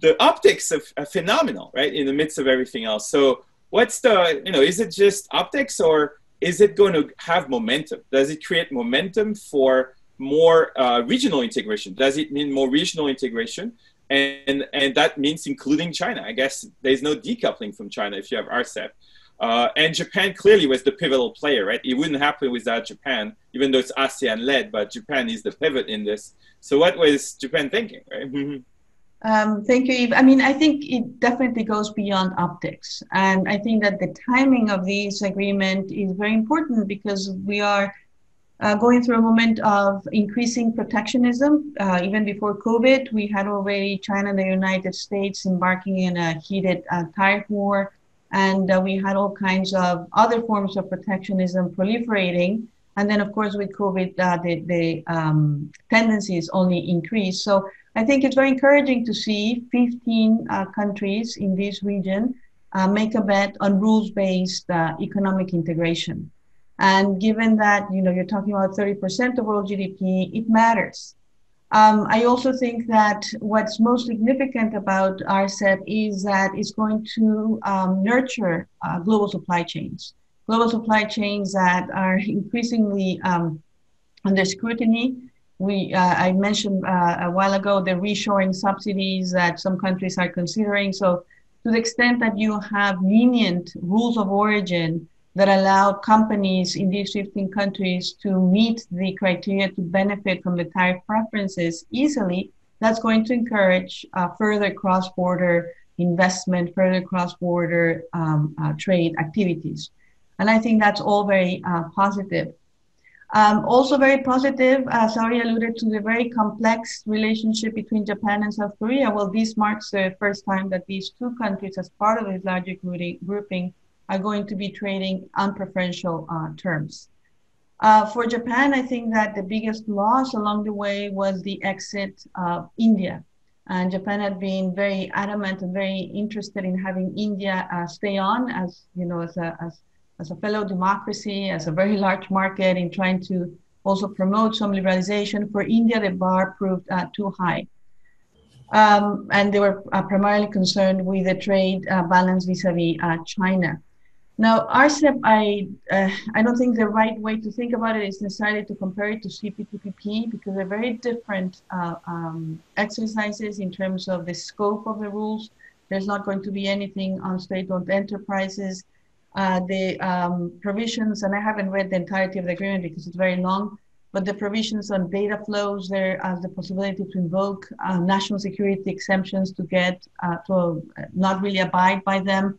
the optics are, phenomenal, right? In the midst of everything else. So what's the you know, is it just optics or is it going to have momentum? Does it create momentum for more uh, regional integration? Does it mean more regional integration? And, and that means including China. I guess there's no decoupling from China if you have RCEP. Uh, and Japan clearly was the pivotal player, right? It wouldn't happen without Japan, even though it's ASEAN led, but Japan is the pivot in this. So, what was Japan thinking, right? Um, thank you, Yves. I mean, I think it definitely goes beyond optics. And I think that the timing of this agreement is very important because we are uh, going through a moment of increasing protectionism. Uh, even before COVID, we had already China and the United States embarking in a heated uh, tariff war. And uh, we had all kinds of other forms of protectionism proliferating. And then, of course, with COVID, uh, the, the um, tendencies only increase. So I think it's very encouraging to see 15 uh, countries in this region uh, make a bet on rules-based uh, economic integration. And given that you know you're talking about 30% of world GDP, it matters. Um, I also think that what's most significant about RCEP is that it's going to um, nurture uh, global supply chains, global supply chains that are increasingly um, under scrutiny we, uh, I mentioned uh, a while ago the reshoring subsidies that some countries are considering. So, to the extent that you have lenient rules of origin that allow companies in these 15 countries to meet the criteria to benefit from the tariff preferences easily, that's going to encourage uh, further cross border investment, further cross border um, uh, trade activities. And I think that's all very uh, positive. Um, also very positive, uh, Saori alluded to the very complex relationship between Japan and South Korea. Well, this marks the first time that these two countries, as part of this larger grouping, are going to be trading on preferential uh, terms. Uh, for Japan, I think that the biggest loss along the way was the exit of India. And Japan had been very adamant and very interested in having India uh, stay on as, you know, as a, as as a fellow democracy, as a very large market, in trying to also promote some liberalization. For India, the bar proved uh, too high. Um, and they were uh, primarily concerned with the trade uh, balance vis-a-vis uh, China. Now, RCEP, I, uh, I don't think the right way to think about it is necessarily to compare it to CPTPP because they're very different uh, um, exercises in terms of the scope of the rules. There's not going to be anything on state-owned enterprises uh, the um, provisions, and I haven't read the entirety of the agreement because it's very long, but the provisions on data flows, there as the possibility to invoke uh, national security exemptions to get uh, to uh, not really abide by them.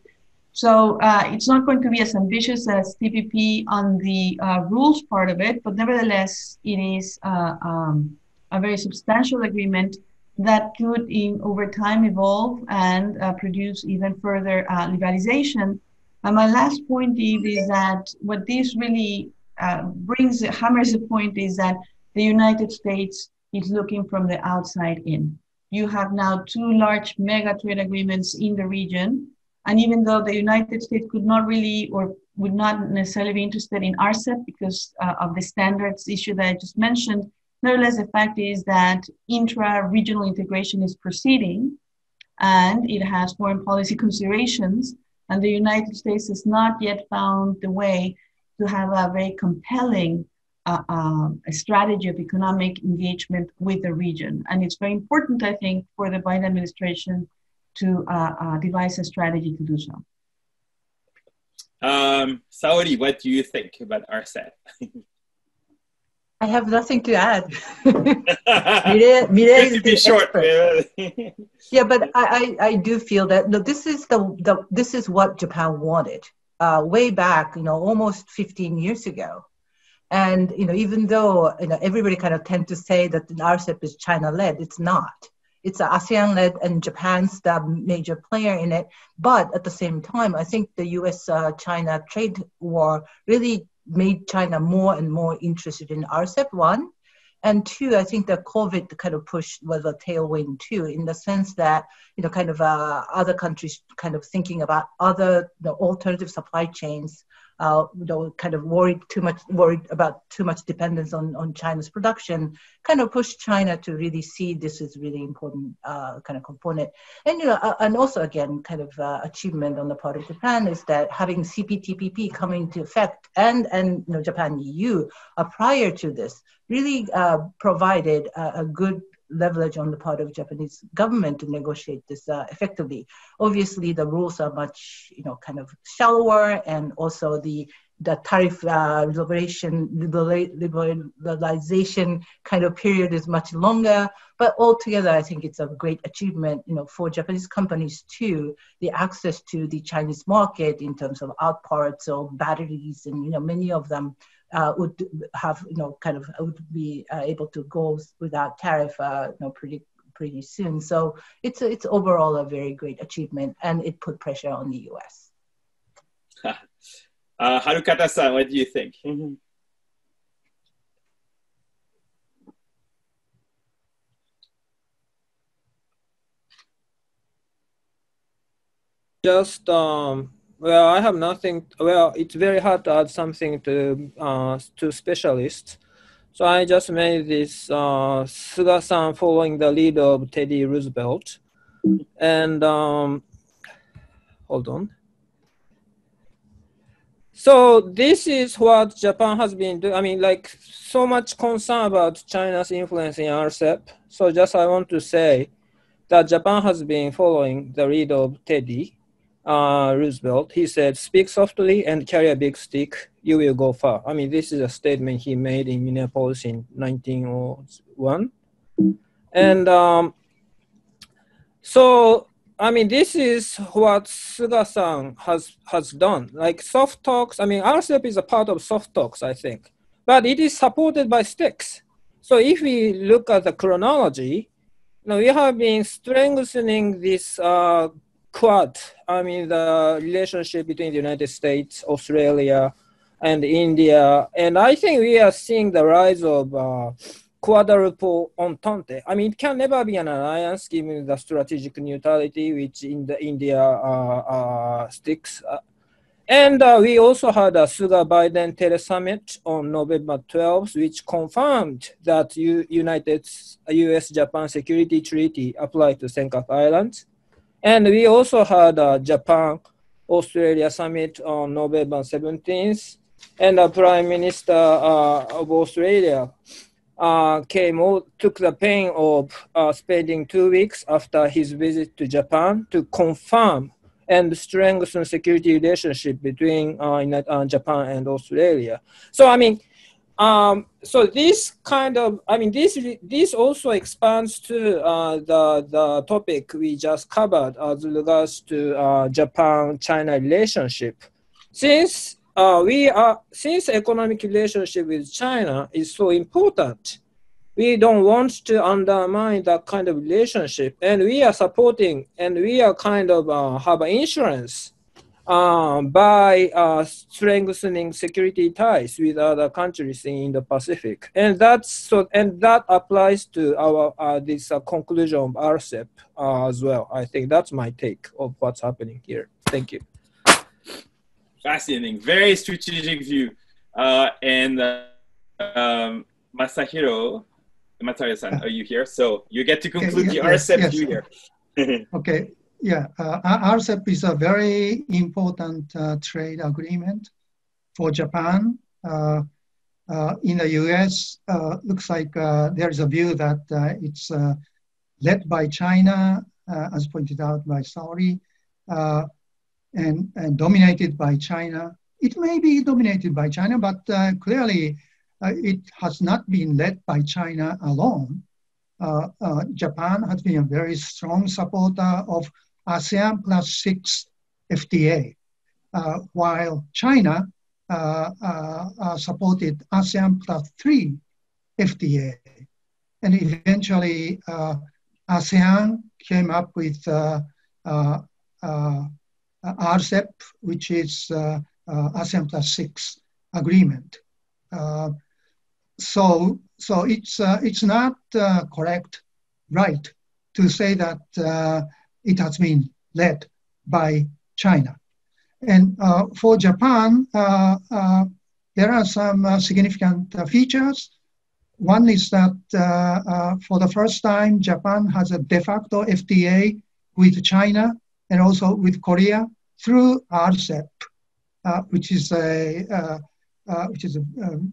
So uh, it's not going to be as ambitious as TPP on the rules part of it, but nevertheless, it is um, a very substantial agreement that could, in over time, evolve and produce even further liberalization and my last point, Yves, is that what this really uh, brings, hammers the point is that the United States is looking from the outside in. You have now two large mega trade agreements in the region. And even though the United States could not really or would not necessarily be interested in RCEP because uh, of the standards issue that I just mentioned, nevertheless, the fact is that intra regional integration is proceeding and it has foreign policy considerations and the United States has not yet found the way to have a very compelling uh, uh, strategy of economic engagement with the region. And it's very important, I think, for the Biden administration to uh, uh devise a strategy to do so. Um, Saori, what do you think about RCEP? I have nothing to add. Mire, Mire is be short. yeah, but I, I, I, do feel that no, this is the, the this is what Japan wanted uh, way back, you know, almost 15 years ago. And you know, even though you know everybody kind of tend to say that the RCEP is China-led, it's not. It's ASEAN-led, and Japan's the major player in it. But at the same time, I think the U.S.-China uh, trade war really made China more and more interested in RCEP, one. And two, I think the COVID kind of push was a tailwind too, in the sense that, you know, kind of uh, other countries kind of thinking about other the alternative supply chains uh, you know, kind of worried too much, worried about too much dependence on, on China's production, kind of pushed China to really see this is really important uh, kind of component. And you know, uh, and also again, kind of uh, achievement on the part of Japan is that having CPTPP come into effect and and you know Japan EU uh, prior to this really uh, provided a, a good leverage on the part of Japanese government to negotiate this uh, effectively. Obviously, the rules are much, you know, kind of shallower, and also the the tariff uh, liberation liberalization kind of period is much longer. But altogether, I think it's a great achievement, you know, for Japanese companies too. The access to the Chinese market in terms of out parts or batteries, and you know, many of them uh, would have, you know, kind of would be uh, able to go without tariff, uh, you know, pretty pretty soon. So it's a, it's overall a very great achievement, and it put pressure on the U.S. uh, Harukata-san, what do you think? Mm-hmm. Just um, well, I have nothing. Well, it's very hard to add something to uh, to specialists. So I just made this uh, Suga-san following the lead of Teddy Roosevelt, and um, hold on. So this is what Japan has been doing. I mean, like so much concern about China's influence in RCEP. So just I want to say that Japan has been following the lead of Teddy uh, Roosevelt, he said, "Speak softly and carry a big stick. You will go far." I mean, this is a statement he made in Minneapolis in 1901, and um, so I mean, this is what Suga-san has has done. Like soft talks. I mean, RCEP is a part of soft talks, I think, but it is supported by sticks. So if we look at the chronology, you know, we have been strengthening this uh, Quad, I mean the relationship between the United States, Australia, and India, and I think we are seeing the rise of uh, quadruple entente. I mean, it can never be an alliance given the strategic neutrality which in the India uh, uh, sticks. And uh, we also had a Suga Biden tele summit on November 12th, which confirmed that U- United U.S. Japan Security Treaty applied to Senkaku Islands. And we also had a Japan Australia summit on November 17th, and the Prime Minister uh, of Australia uh, came took the pain of uh, spending two weeks after his visit to Japan to confirm and strengthen security relationship between uh, uh, Japan and Australia. So I mean, um, so this kind of, I mean, this this also expands to uh, the the topic we just covered as regards to uh, Japan-China relationship. Since uh, we are, since economic relationship with China is so important, we don't want to undermine that kind of relationship, and we are supporting, and we are kind of uh, have insurance um, by uh, strengthening security ties with other countries in the Pacific, and that's so, and that applies to our uh, this uh, conclusion of RCEP uh, as well. I think that's my take of what's happening here. Thank you. Fascinating, very strategic view, uh, and uh, um, Masahiro. Matsuya-san, are you here? So you get to conclude okay, yes, the RCEP yes, view here. okay, yeah, uh, RCEP is a very important uh, trade agreement for Japan. Uh, uh in the US, uh, looks like uh, there is a view that it's led by China, as pointed out by Saori, and, and, dominated by China. It may be dominated by China, but clearly it has not been led by China alone. Japan has been a very strong supporter of ASEAN plus six FTA, uh, while China uh, uh, uh supported ASEAN plus three FTA. And eventually, uh, ASEAN came up with uh, uh, RCEP, which is ASEAN plus six agreement. so, so it's, it's not correct, right, to say that it has been led by China. And uh, for Japan, uh, uh, there are some uh, significant uh, features. One is that uh, for the first time, Japan has a de facto FTA with China and also with Korea through RCEP, which is a which is a,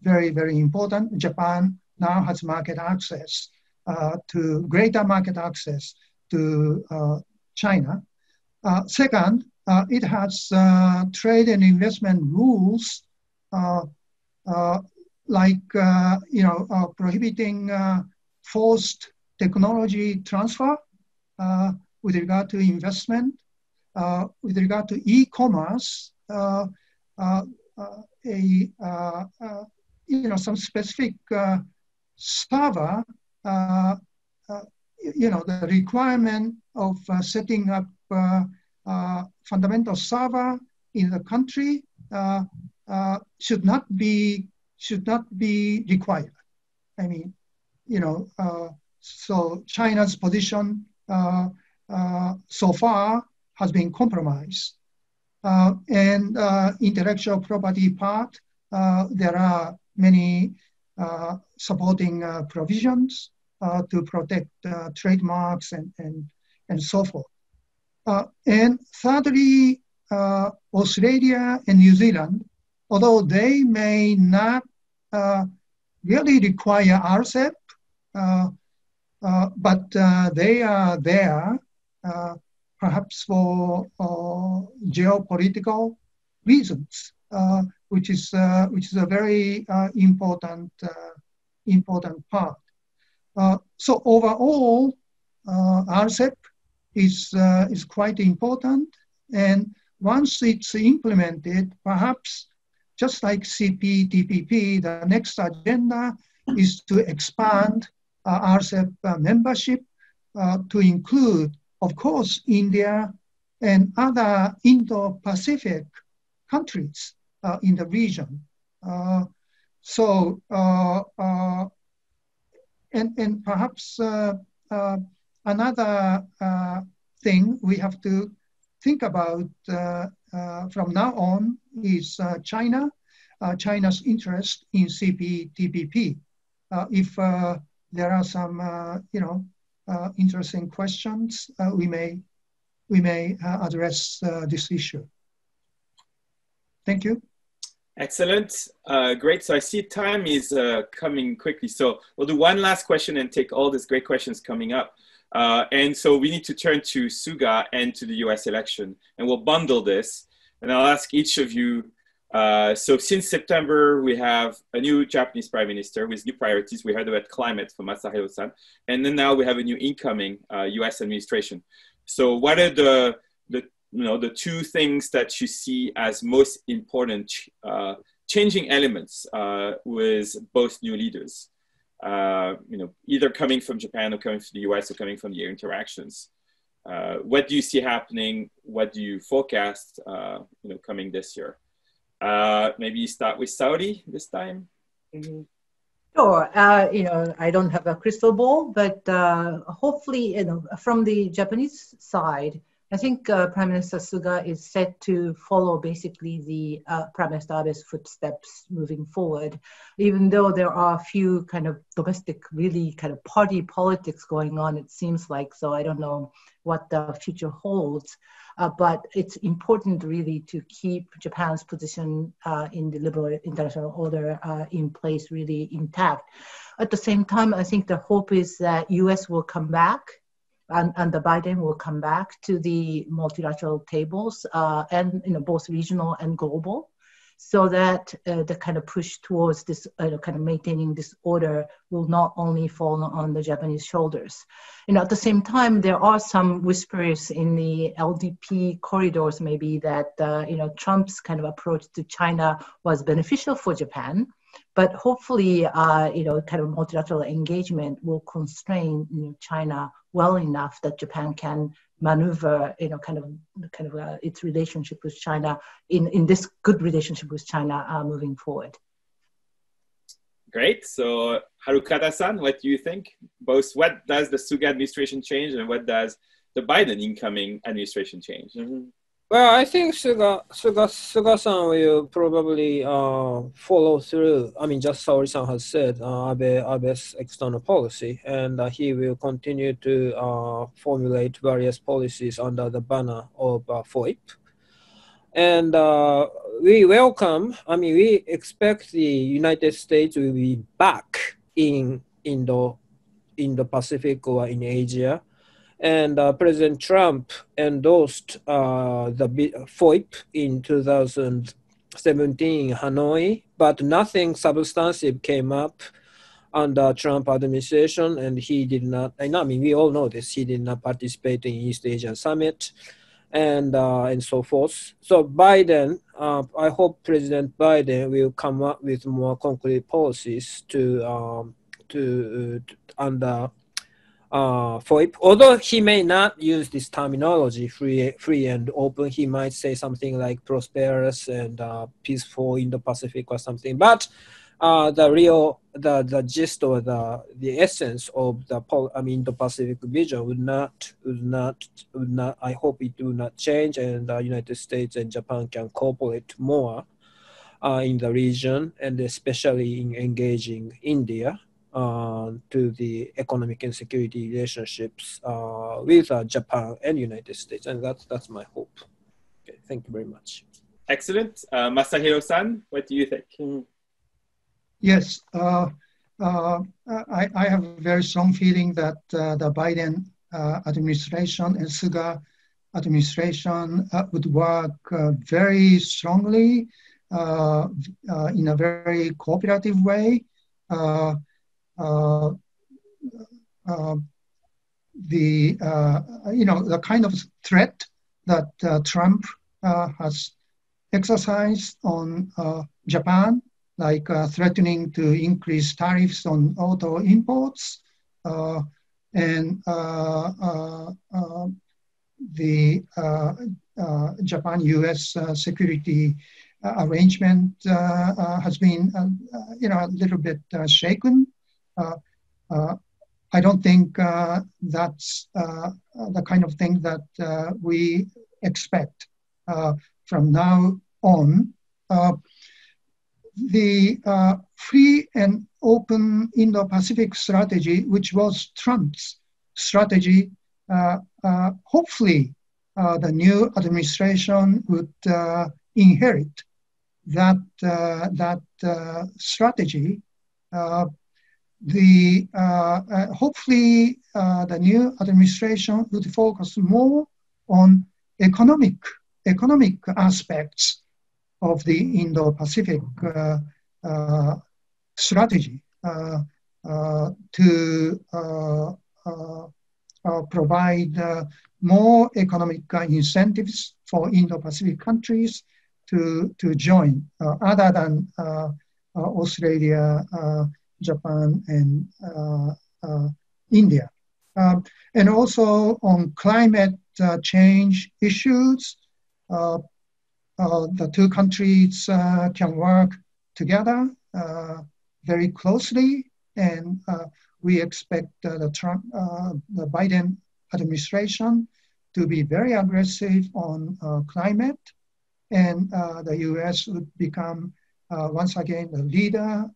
very very important. Japan now has market access to greater market access to China. Uh, second, uh, it has uh, trade and investment rules like you know prohibiting forced technology transfer uh, with regard to investment, uh, with regard to e-commerce, uh, a you know some specific server, you know the requirement of uh, setting up uh, uh, fundamental server in the country should not be should not be required. I mean, you know, uh, so China's position uh, uh, so far has been compromised. and intellectual property part, there are many supporting provisions Uh, to protect uh, trademarks and, and, and so forth. Uh, and thirdly, Australia and New Zealand, although they may not uh, really require RCEP, uh, uh, but uh, they are there perhaps for geopolitical reasons, which is which is a very important important part. Uh, so overall, uh, RCEP is uh, is quite important, and once it's implemented, perhaps just like CPTPP, the next agenda is to expand uh, RCEP uh, membership uh, to include, of course, India and other Indo-Pacific countries in the region. so, and, and perhaps another thing we have to think about uh, uh, from now on is uh, China, China's interest in CPTPP. if there are some, uh, you know, uh, interesting questions, uh, we may we may address this issue. Thank you. Excellent. Uh, great. So I see time is uh, coming quickly. So we'll do one last question and take all these great questions coming up. Uh, and so we need to turn to Suga and to the US election. And we'll bundle this. And I'll ask each of you uh, so since September, we have a new Japanese prime minister with new priorities. We heard about climate from Masahiro-san, and then now we have a new incoming uh, U.S. administration. So what are the the you know the two things that you see as most important uh, changing elements uh, with both new leaders? Uh, you know, either coming from Japan or coming from the U.S. or coming from the interactions. what do you see happening? What do you forecast? you know, coming this year? Uh, maybe start with Saori this time. Mm-hmm. Sure. Uh, you know, I don't have a crystal ball, but uh, hopefully, you know, from the Japanese side, I think uh, Prime Minister Suga is set to follow basically the uh, Prime Minister Abe's footsteps moving forward, even though there are a few kind of domestic, really kind of party politics going on, it seems like. So I don't know what the future holds. Uh, but it's important really to keep Japan's position uh, in the liberal international order uh, in place really intact. At the same time, I think the hope is that U.S. will come back and, and the Biden will come back to the multilateral tables uh, and you know both regional and global so that uh, the kind of push towards this uh, kind of maintaining this order will not only fall on the Japanese shoulders. You know, at the same time, there are some whispers in the LDP corridors, maybe that uh, you know Trump's kind of approach to China was beneficial for Japan, but hopefully, uh, you know, kind of multilateral engagement will constrain you know, China well enough that Japan can maneuver, you know, kind of kind of uh, its relationship with China in in this good relationship with China uh, moving forward. Great. So Harukata-san, what do you think? Both what does the Suga administration change and what does the Biden incoming administration change? Mm-hmm. Well, I think Suga Suga Suga-san will probably uh, follow through. I mean, just Saori-san has said, uh, Abe Abe's external policy, and uh, he will continue to uh, formulate various policies under the banner of uh, FOIP. And uh, we welcome. I mean, we expect the United States will be back in Indo in the Pacific or in Asia. And uh, President Trump endorsed uh, the FOIP in 2017 in Hanoi, but nothing substantive came up under Trump administration, and he did not. I mean, we all know this. He did not participate in East Asian Summit, and uh, and so forth. So Biden, uh, I hope President Biden will come up with more concrete policies to um, to, uh, under uh. Although he may not use this terminology, free, free and open, he might say something like prosperous and uh, peaceful in the Pacific or something. But uh, the real the the gist or the the essence of the I mean the Pacific vision would not would not would not I hope it will not change and the United States and Japan can cooperate more uh, in the region and especially in engaging India uh, to the economic and security relationships uh, with uh, Japan and United States and that's that's my hope. Okay, thank you very much. Excellent, uh, Masahiro-san, what do you think? Mm. Yes, uh, uh, I, I, have a very strong feeling that uh, the Biden uh, administration and Suga administration uh, would work uh, very strongly in a very cooperative way. Uh, uh, the uh, you know the kind of threat that Trump has exercised on Japan like uh, threatening to increase tariffs on auto imports uh, and uh, uh, uh the uh, Japan-U.S. security arrangement has been, you know, a little bit shaken. I don't think that's the kind of thing that we expect from now on the uh, free and open Indo-Pacific strategy, which was Trump's strategy, uh, uh, hopefully uh, the new administration would uh, inherit that uh, that strategy. The uh, uh, hopefully uh, the new administration would focus more on economic economic aspects of the Indo-Pacific uh, uh, strategy uh, to provide more economic incentives for Indo-Pacific countries to, to join, other than Australia, Japan, and India. Um, and also on climate uh, change issues, uh, uh, the two countries uh, can work together uh, very closely, and we expect the Trump, the Biden administration to be very aggressive on climate, and the U.S. would become once again the leader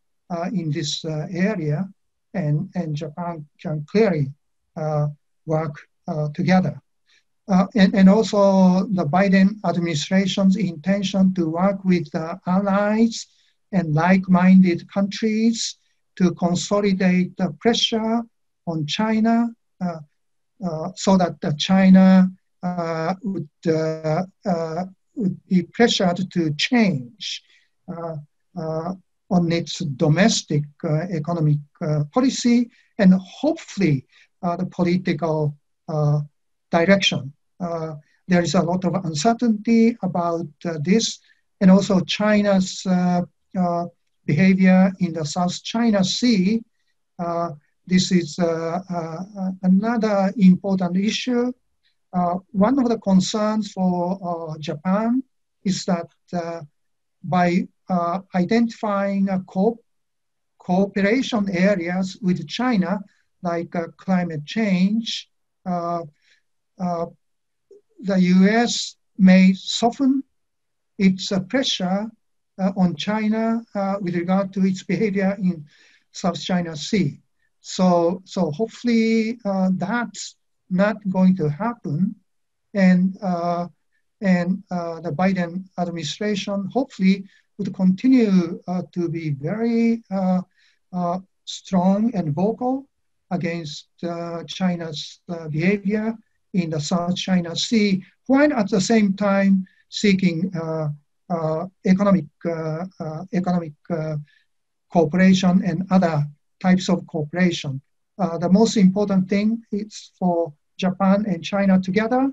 in this area, and, and Japan can clearly work together. Uh, and, and, also the Biden administration's intention to work with allies and like-minded countries to consolidate the pressure on China uh, uh, so that China uh, would, uh, uh, would be pressured to change on its domestic uh, economic uh, policy and hopefully uh, the political direction. Uh, there is a lot of uncertainty about uh, this, and also China's uh, behavior in the South China Sea. this is another important issue. one of the concerns for Japan is that by uh, identifying uh, co- cooperation areas with China, like uh, climate change, uh, the US may soften its uh, pressure uh, on China uh, with regard to its behavior in South China Sea. So, so hopefully uh, that's not going to happen. And, and the Biden administration hopefully would continue to be very strong and vocal against uh, China's uh, behavior in the South China Sea, while at the same time seeking uh, uh, economic uh, economic cooperation and other types of cooperation. the most important thing is for Japan and China together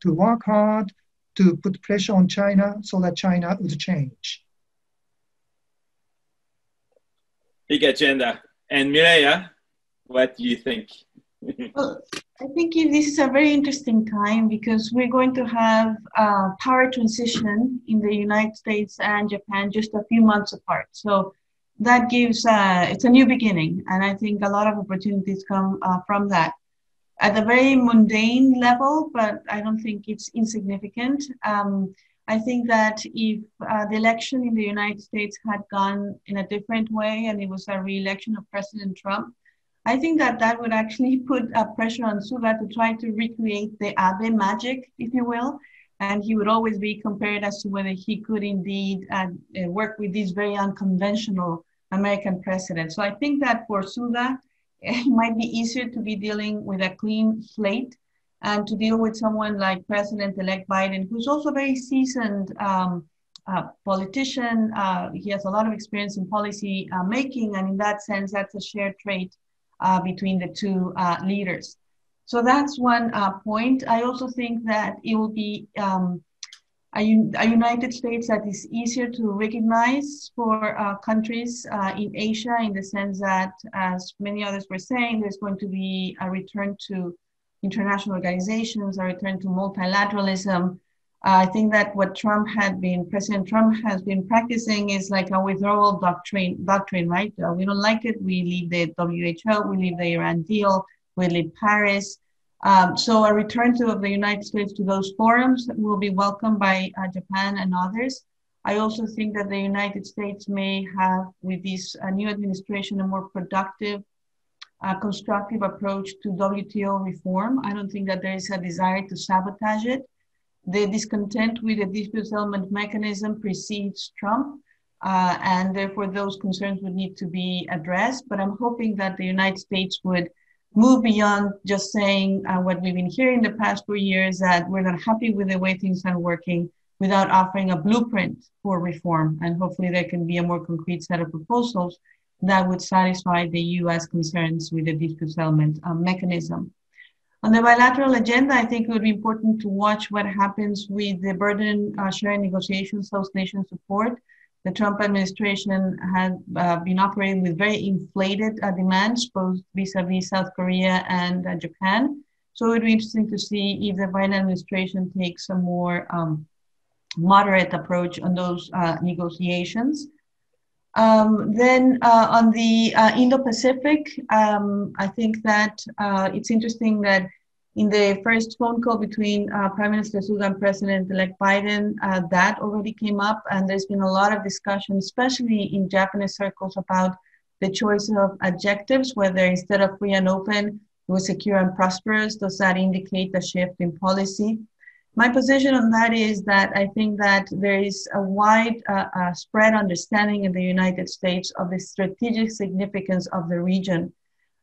to work hard to put pressure on China so that China would change. Big agenda. And Mireya, what do you think? well, I think this is a very interesting time because we're going to have a power transition in the United States and Japan just a few months apart. So that gives uh, it's a new beginning, and I think a lot of opportunities come uh, from that. At a very mundane level, but I don't think it's insignificant. Um, I think that if uh, the election in the United States had gone in a different way and it was a re-election of President Trump, I think that that would actually put a pressure on Suga to try to recreate the Abe magic, if you will. And he would always be compared as to whether he could indeed uh, work with this very unconventional American president. So I think that for Suga, it might be easier to be dealing with a clean slate and to deal with someone like President-elect Biden, who's also a very seasoned um, uh, politician. Uh, he has a lot of experience in policy uh, making, and in that sense, that's a shared trait uh, between the two uh, leaders. So that's one uh, point. I also think that it will be um, a, a, United States that is easier to recognize for uh, countries uh, in Asia in the sense that, as many others were saying, there's going to be a return to international organizations, a return to multilateralism, I think that what Trump had been, President Trump has been practicing is like a withdrawal doctrine, doctrine, right? Uh, we don't like it, we leave the WHO, we leave the Iran deal, we leave Paris. Um, so a return to of the United States to those forums will be welcomed by uh, Japan and others. I also think that the United States may have, with this uh, new administration, a more productive, uh, constructive approach to WTO reform. I don't think that there is a desire to sabotage it the discontent with the dispute settlement mechanism precedes Trump, uh, and therefore those concerns would need to be addressed. But I'm hoping that the United States would move beyond just saying uh, what we've been hearing the past four years that we're not happy with the way things are working without offering a blueprint for reform. And hopefully there can be a more concrete set of proposals that would satisfy the US concerns with the dispute settlement uh, mechanism. On the bilateral agenda, I think it would be important to watch what happens with the burden uh, sharing negotiations, host nation support. The Trump administration has uh, been operating with very inflated uh, demands, both vis-a-vis South Korea and uh, Japan. So it would be interesting to see if the Biden administration takes a more um, moderate approach on those uh, negotiations. Um, then uh, on the uh, Indo-Pacific, um, I think that it's interesting that in the first phone call between uh, Prime Minister Suga and President-elect Biden, uh, that already came up, and there's been a lot of discussion, especially in Japanese circles, about the choice of adjectives, whether instead of free and open, it was secure and prosperous. Does that indicate a shift in policy? My position on that is that I think that there is a wide uh, uh, spread understanding in the United States of the strategic significance of the region.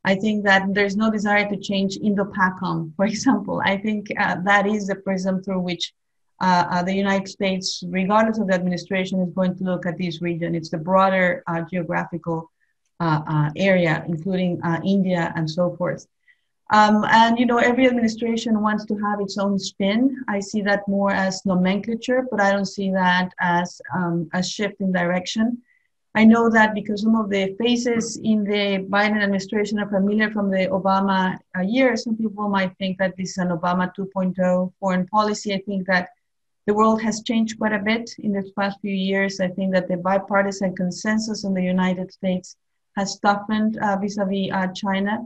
I think that there's no desire to change Indo-PACOM, for example. I think uh, that is the prism through which uh, uh, the United States, regardless of the administration, is going to look at this region. It's the broader uh, geographical area, including India and so forth. Um, and you know, every administration wants to have its own spin. I see that more as nomenclature, but I don't see that as um, a shift in direction. I know that because some of the faces in the Biden administration are familiar from the Obama uh, years, some people might think that this is an Obama 2.0 foreign policy. I think that the world has changed quite a bit in the past few years. I think that the bipartisan consensus in the United States has toughened uh, vis-a-vis uh, China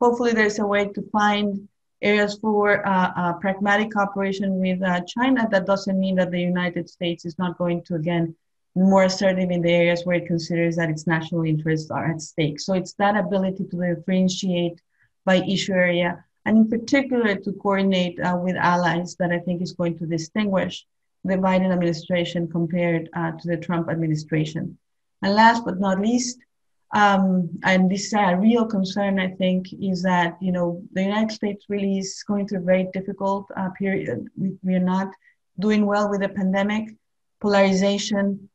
hopefully there's a way to find areas for uh, pragmatic cooperation with China. That doesn't mean that the United States is not going to, again, more assertive in the areas where it considers that its national interests are at stake. So it's that ability to differentiate by issue area, and in particular to coordinate uh, with allies that I think is going to distinguish the Biden administration compared uh, to the Trump administration. And last but not least, um, and this is a real concern, I think, is that you know the United States really is going through a very difficult uh, period. We, we, are not doing well with the pandemic, polarization,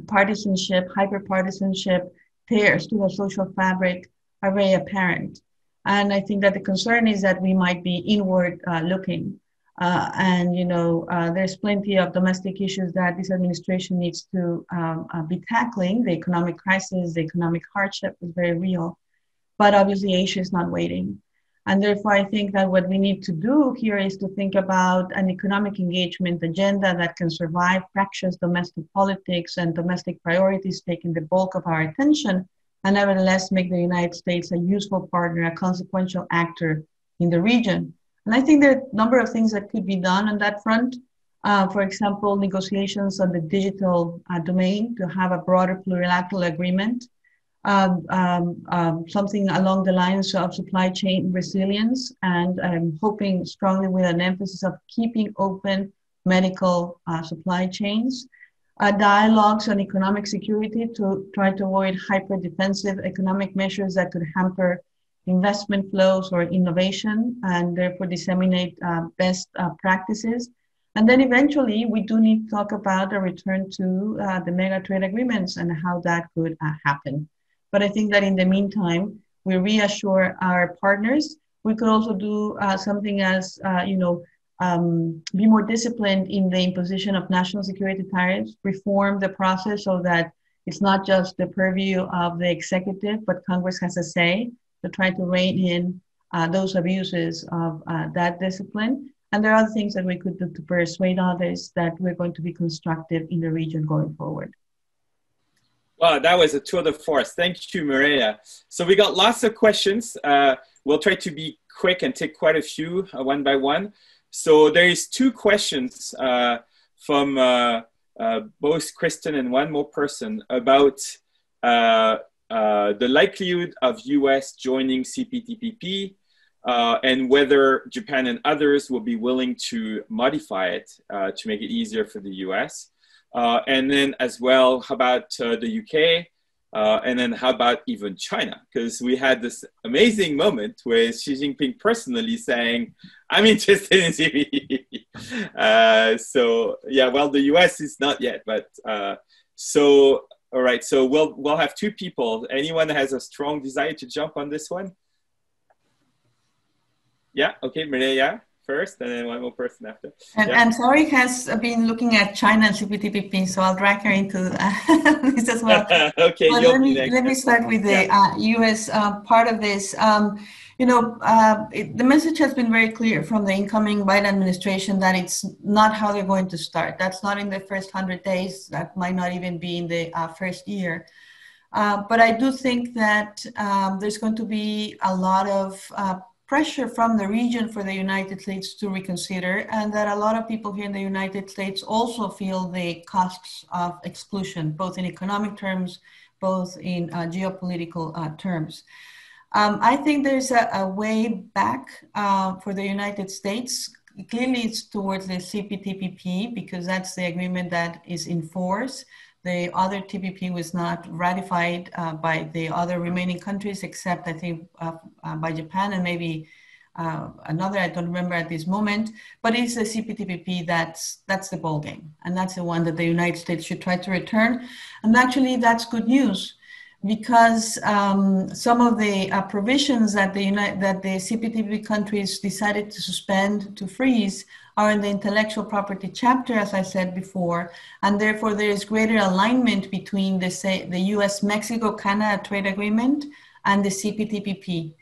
partisanship, hyperpartisanship, tears to the social fabric are very apparent. And I think that the concern is that we might be inward uh, looking. Uh, and you know, uh, there's plenty of domestic issues that this administration needs to um, uh, be tackling. The economic crisis, the economic hardship is very real, but obviously Asia is not waiting. And therefore, I think that what we need to do here is to think about an economic engagement agenda that can survive fractious domestic politics and domestic priorities taking the bulk of our attention, and nevertheless make the United States a useful partner, a consequential actor in the region. And I think there are a number of things that could be done on that front. Uh, for example, negotiations on the digital uh, domain to have a broader plurilateral agreement, um, um, um, something along the lines of supply chain resilience, and I'm hoping strongly with an emphasis of keeping open medical uh, supply chains. Uh, dialogues on economic security to try to avoid hyper defensive economic measures that could hamper investment flows or innovation and therefore disseminate uh, best uh, practices. And then eventually, we do need to talk about a return to uh, the mega trade agreements and how that could uh, happen. But I think that in the meantime, we reassure our partners. We could also do uh, something as, uh, you know, um, be more disciplined in the imposition of national security tariffs, reform the process so that it's not just the purview of the executive, but Congress has a say to try to rein in uh, those abuses of uh, that discipline. And there are other things that we could do to persuade others that we're going to be constructive in the region going forward. Wow, that was a tour de force. Thank you, Mireya. So we got lots of questions. Uh, we'll try to be quick and take quite a few uh, one by one. So there is two questions uh, from uh, both Kristen and one more person about uh, the likelihood of US joining CPTPP uh, and whether Japan and others will be willing to modify it uh, to make it easier for the US. Uh, and then as well, how about uh, the UK? and then how about even China? Because we had this amazing moment with Xi Jinping personally saying, I'm interested in CPTPP. so yeah, well, the US is not yet, but so all right, so we'll we'll have two people. Anyone has a strong desire to jump on this one? Yeah. Okay, Mireya first, and then one more person after. And, yeah. and Saori has been looking at China and CPTPP, so I'll drag her into uh, this as well. okay, let me let me start with the yeah. uh, U.S. Uh, part of this. Um, you know, uh, it, the message has been very clear from the incoming Biden administration that it's not how they're going to start. That's not in the first 100 days. That might not even be in the uh, first year. Uh, but I do think that um, there's going to be a lot of uh, pressure from the region for the United States to reconsider, and that a lot of people here in the United States also feel the costs of exclusion, both in economic terms, both in uh, geopolitical uh, terms. Um, I think there's a, a way back uh, for the United States. Clearly, it's towards the CPTPP because that's the agreement that is in force. The other TPP was not ratified uh, by the other remaining countries, except I think uh, uh by Japan and maybe uh, another. I don't remember at this moment. But it's the CPTPP that's that's the ball game, and that's the one that the United States should try to return. And actually, that's good news because um, some of the uh, provisions that the United, that the CPTPP countries decided to suspend to freeze are in the intellectual property chapter, as I said before, and therefore there is greater alignment between the say, the U.S.-Mexico-Canada trade agreement and the CPTPP.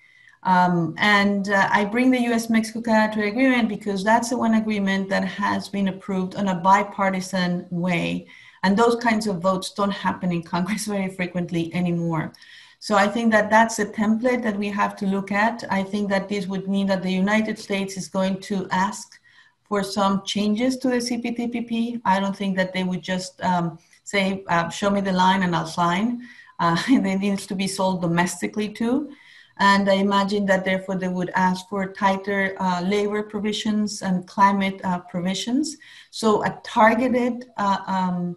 Um, and uh, I bring the U.S.-Mexico-Canada trade agreement because that's the one agreement that has been approved on a bipartisan way and those kinds of votes don't happen in Congress very frequently anymore. So I think that that's a template that we have to look at. I think that this would mean that the United States is going to ask for some changes to the CPTPP. I don't think that they would just um, say, uh, show me the line and I'll sign. Uh, it needs to be sold domestically too. And I imagine that therefore they would ask for tighter uh, labor provisions and climate uh, provisions. So a targeted uh, um,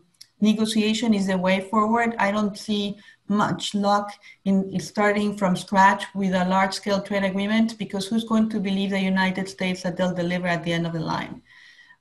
negotiation is the way forward. I don't see much luck in starting from scratch with a large scale trade agreement because who's going to believe the United States that they'll deliver at the end of the line?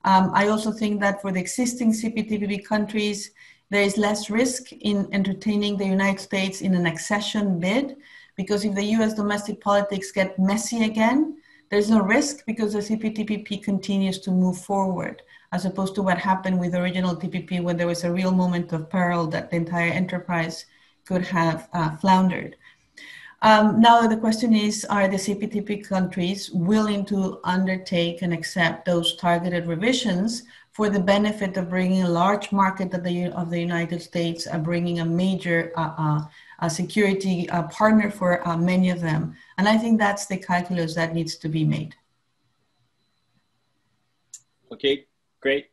Um, I also think that for the existing CPTPP countries, there is less risk in entertaining the United States in an accession bid because if the US domestic politics get messy again, there's no risk because the CPTPP continues to move forward as opposed to what happened with original TPP when there was a real moment of peril that the entire enterprise could have uh, floundered. Um, now the question is, are the CPTPP countries willing to undertake and accept those targeted revisions for the benefit of bringing a large market of the, of the United States, uh, bringing a major uh, uh security uh, partner for uh, many of them? And I think that's the calculus that needs to be made. Okay, great.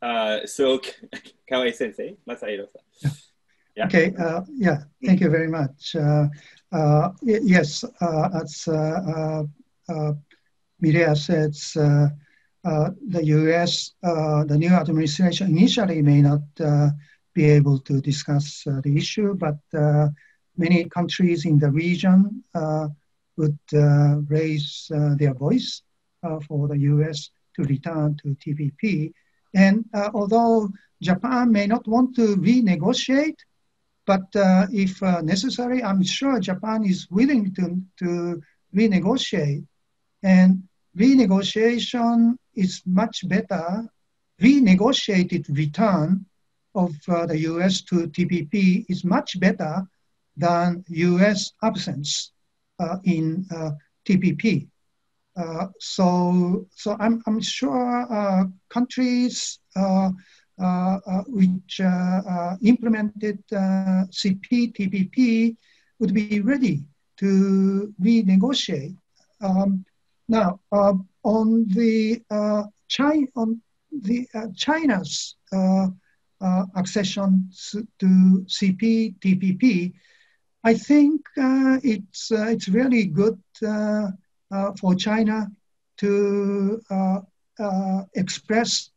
Uh, so, Kawai Sensei, Masahiro-san. Yeah. Okay, uh, yeah, thank you very much. Uh, uh yes, uh, as uh, Mireya said, the U.S., the new administration initially may not be able to discuss the issue, but many countries in the region would raise their voice for the U.S. to return to TPP. And although Japan may not want to renegotiate but uh, if uh, necessary, I'm sure Japan is willing to, to renegotiate. And renegotiation is much better. Renegotiated return of uh, the US to TPP is much better than US absence uh, in uh, TPP. Uh, so, so I'm, I'm sure countries uh, uh, which uh, implemented CPTPP would be ready to renegotiate. Um, now, on the China, on the China's accession to CPTPP, I think uh, it's uh, it's really good uh, Uh, for China to uh, uh, express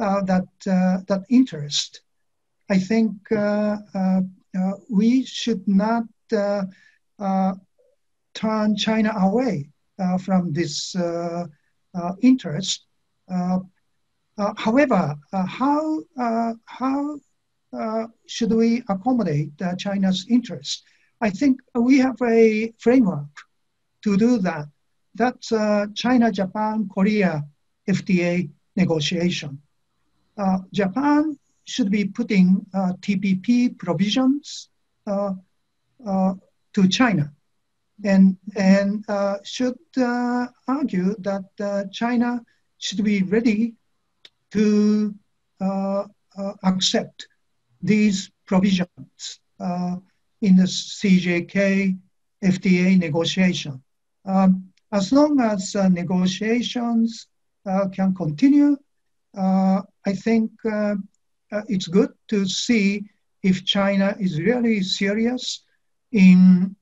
uh, that uh, that interest. I think uh, we should not turn China away from this interest. however, how how should we accommodate China's interest? I think we have a framework to do that. That's uh, China, Japan, Korea FTA negotiation uh, Japan should be putting uh, TPP provisions uh, uh, to China and, and uh, should argue that China should be ready to accept these provisions in the CJK FTA negotiation. Um, as long as negotiations can continue, uh, I think uh, uh, it's good to see if China is really serious in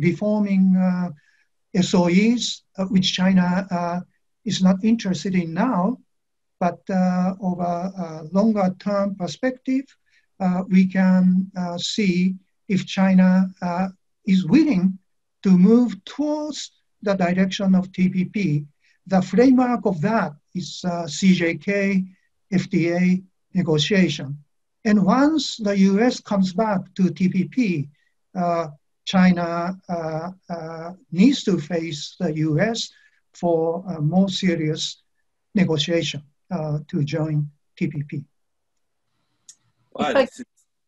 reforming SOEs, which China is not interested in now, but uh, over a longer term perspective, uh, we can uh, see if China is willing to move towards the direction of TPP. The framework of that is uh, CJK FTA negotiation. And once the US comes back to TPP, uh, China uh, uh, needs to face the US for a more serious negotiation uh, to join TPP. Well,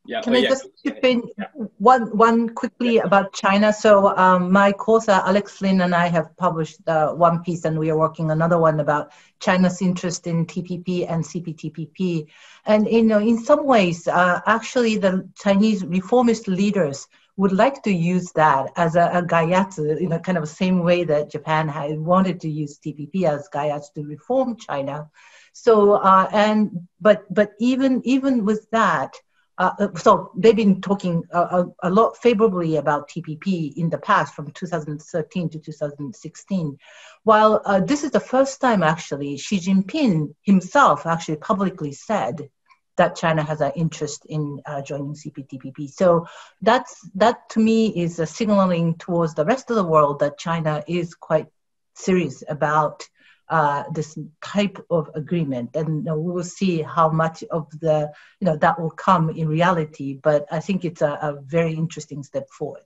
yeah. Can oh, I yeah. just chip in yeah. one one quickly yeah. about China? So um, my co-author Alex Lin and I have published uh, one piece, and we are working another one about China's interest in TPP and CPTPP. And you know, in some ways, uh, actually, the Chinese reformist leaders would like to use that as a, a gaiatsu in a kind of the same way that Japan had wanted to use TPP as gaiatsu to reform China. So uh, and but but even even with that uh, uh, so they've been talking a, a, a, lot favorably about TPP in the past from 2013 to 2016. While uh, this is the first time actually Xi Jinping himself actually publicly said that China has an interest in uh, joining CPTPP. So that's that to me is a signaling towards the rest of the world that China is quite serious about uh, this type of agreement, and you know, we will see how much of the you know that will come in reality. But I think it's a, a very interesting step forward.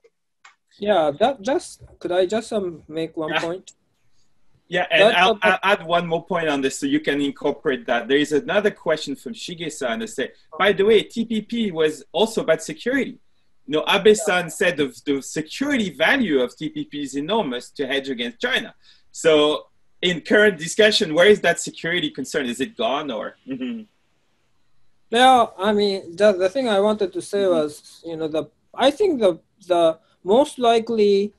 Yeah, that just could I just um, make one yeah. point? Yeah, and I'll, I'll, add one more point on this so you can incorporate that. There is another question from Shige-san that say, by the way, TPP was also about security. You know, Abe-san said the, the security value of TPP is enormous to hedge against China. So in current discussion, where is that security concern? Is it gone or? Mm-hmm. Yeah, I mean, the, the thing I wanted to say was, you know, the I think the the most likely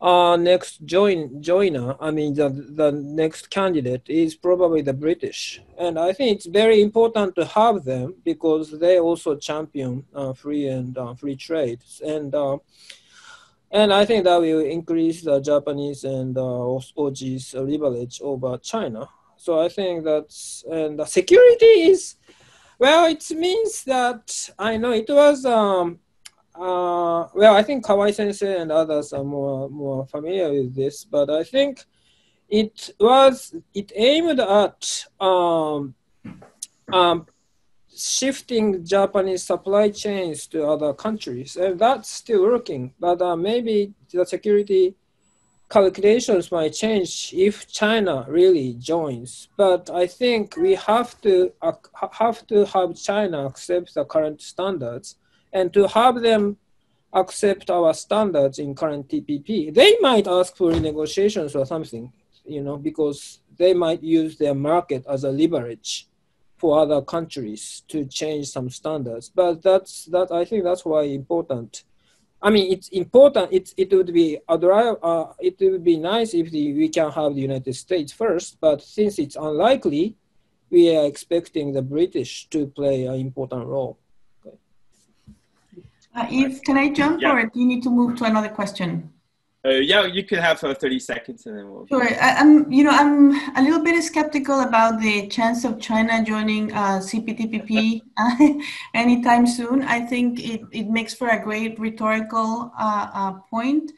uh, next join joiner, I mean the the next candidate is probably the British, and I think it's very important to have them because they also champion uh, free and uh, free trade, and uh, and I think that will increase the Japanese and uh, OG's leverage over China. So I think that's and the security is well, it means that I know it was um, uh, well, I think Kawai Sensei and others are more more familiar with this, but I think it was it aimed at um, um, shifting Japanese supply chains to other countries, and that's still working. But uh, maybe the security calculations might change if China really joins. But I think we have to uh, have to have China accept the current standards and to have them accept our standards in current TPP. They might ask for renegotiations or something, you know, because they might use their market as a leverage for other countries to change some standards. But that's that. I think that's why important. I mean, it's important. It it would be uh, it would be nice if the, we can have the United States first. But since it's unlikely, we are expecting the British to play an important role. Uh, Yves, can I jump yeah. or do you need to move to another question? Uh, yeah, you can have uh, 30 seconds and then we'll. Sure. I, am you know, I'm a little bit skeptical about the chance of China joining uh, CPTPP anytime soon. I think it, it makes for a great rhetorical uh, uh, point.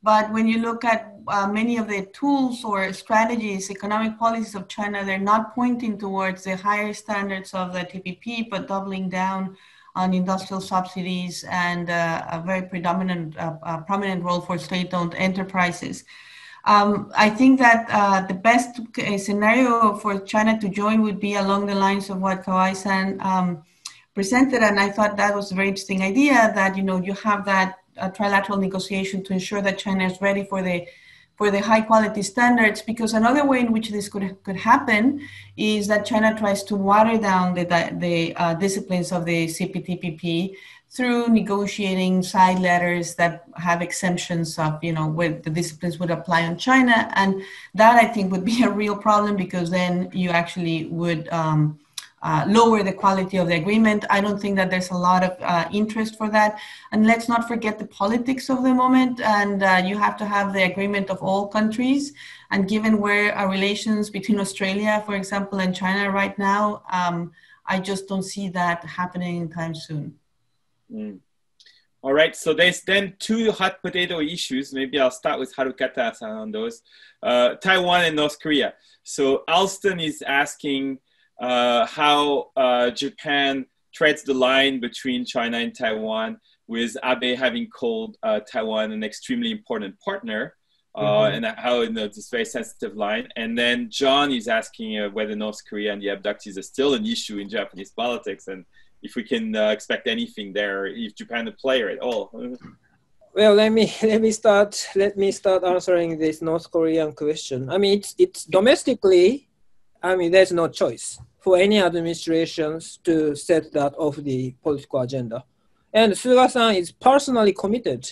But when you look at uh, many of the tools or strategies, economic policies of China, they're not pointing towards the higher standards of the TPP, but doubling down on industrial subsidies and uh, a very predominant, uh, uh, prominent role for state-owned enterprises. Um, I think that uh, the best scenario for China to join would be along the lines of what Kawai-san um, presented, and I thought that was a very interesting idea that you know you have that uh, trilateral negotiation to ensure that China is ready for the for the high quality standards because another way in which this could, could happen is that China tries to water down the, the uh, disciplines of the CPTPP through negotiating side letters that have exemptions of, you know, where the disciplines would apply on China. And that I think would be a real problem because then you actually would um, uh, lower the quality of the agreement. I don't think that there's a lot of uh, interest for that. And let's not forget the politics of the moment. And uh, you have to have the agreement of all countries. And given where our relations between Australia, for example, and China right now, um, I just don't see that happening anytime soon. Mm. All right, so there's then two hot potato issues. Maybe I'll start with Harukata on those. Uh, Taiwan and North Korea. So Alston is asking, how uh, Japan treads the line between China and Taiwan, with Abe having called uh, Taiwan an extremely important partner. Uh, mm-hmm. and how in this very sensitive line. And then John is asking uh, whether North Korea and the abductees are still an issue in Japanese politics, and if we can uh, expect anything there, if Japan a player at all. Well, let me let me start. Let me start answering this North Korean question. I mean, it's it's domestically I mean, there's no choice for any administrations to set that off the political agenda. And Suga-san is personally committed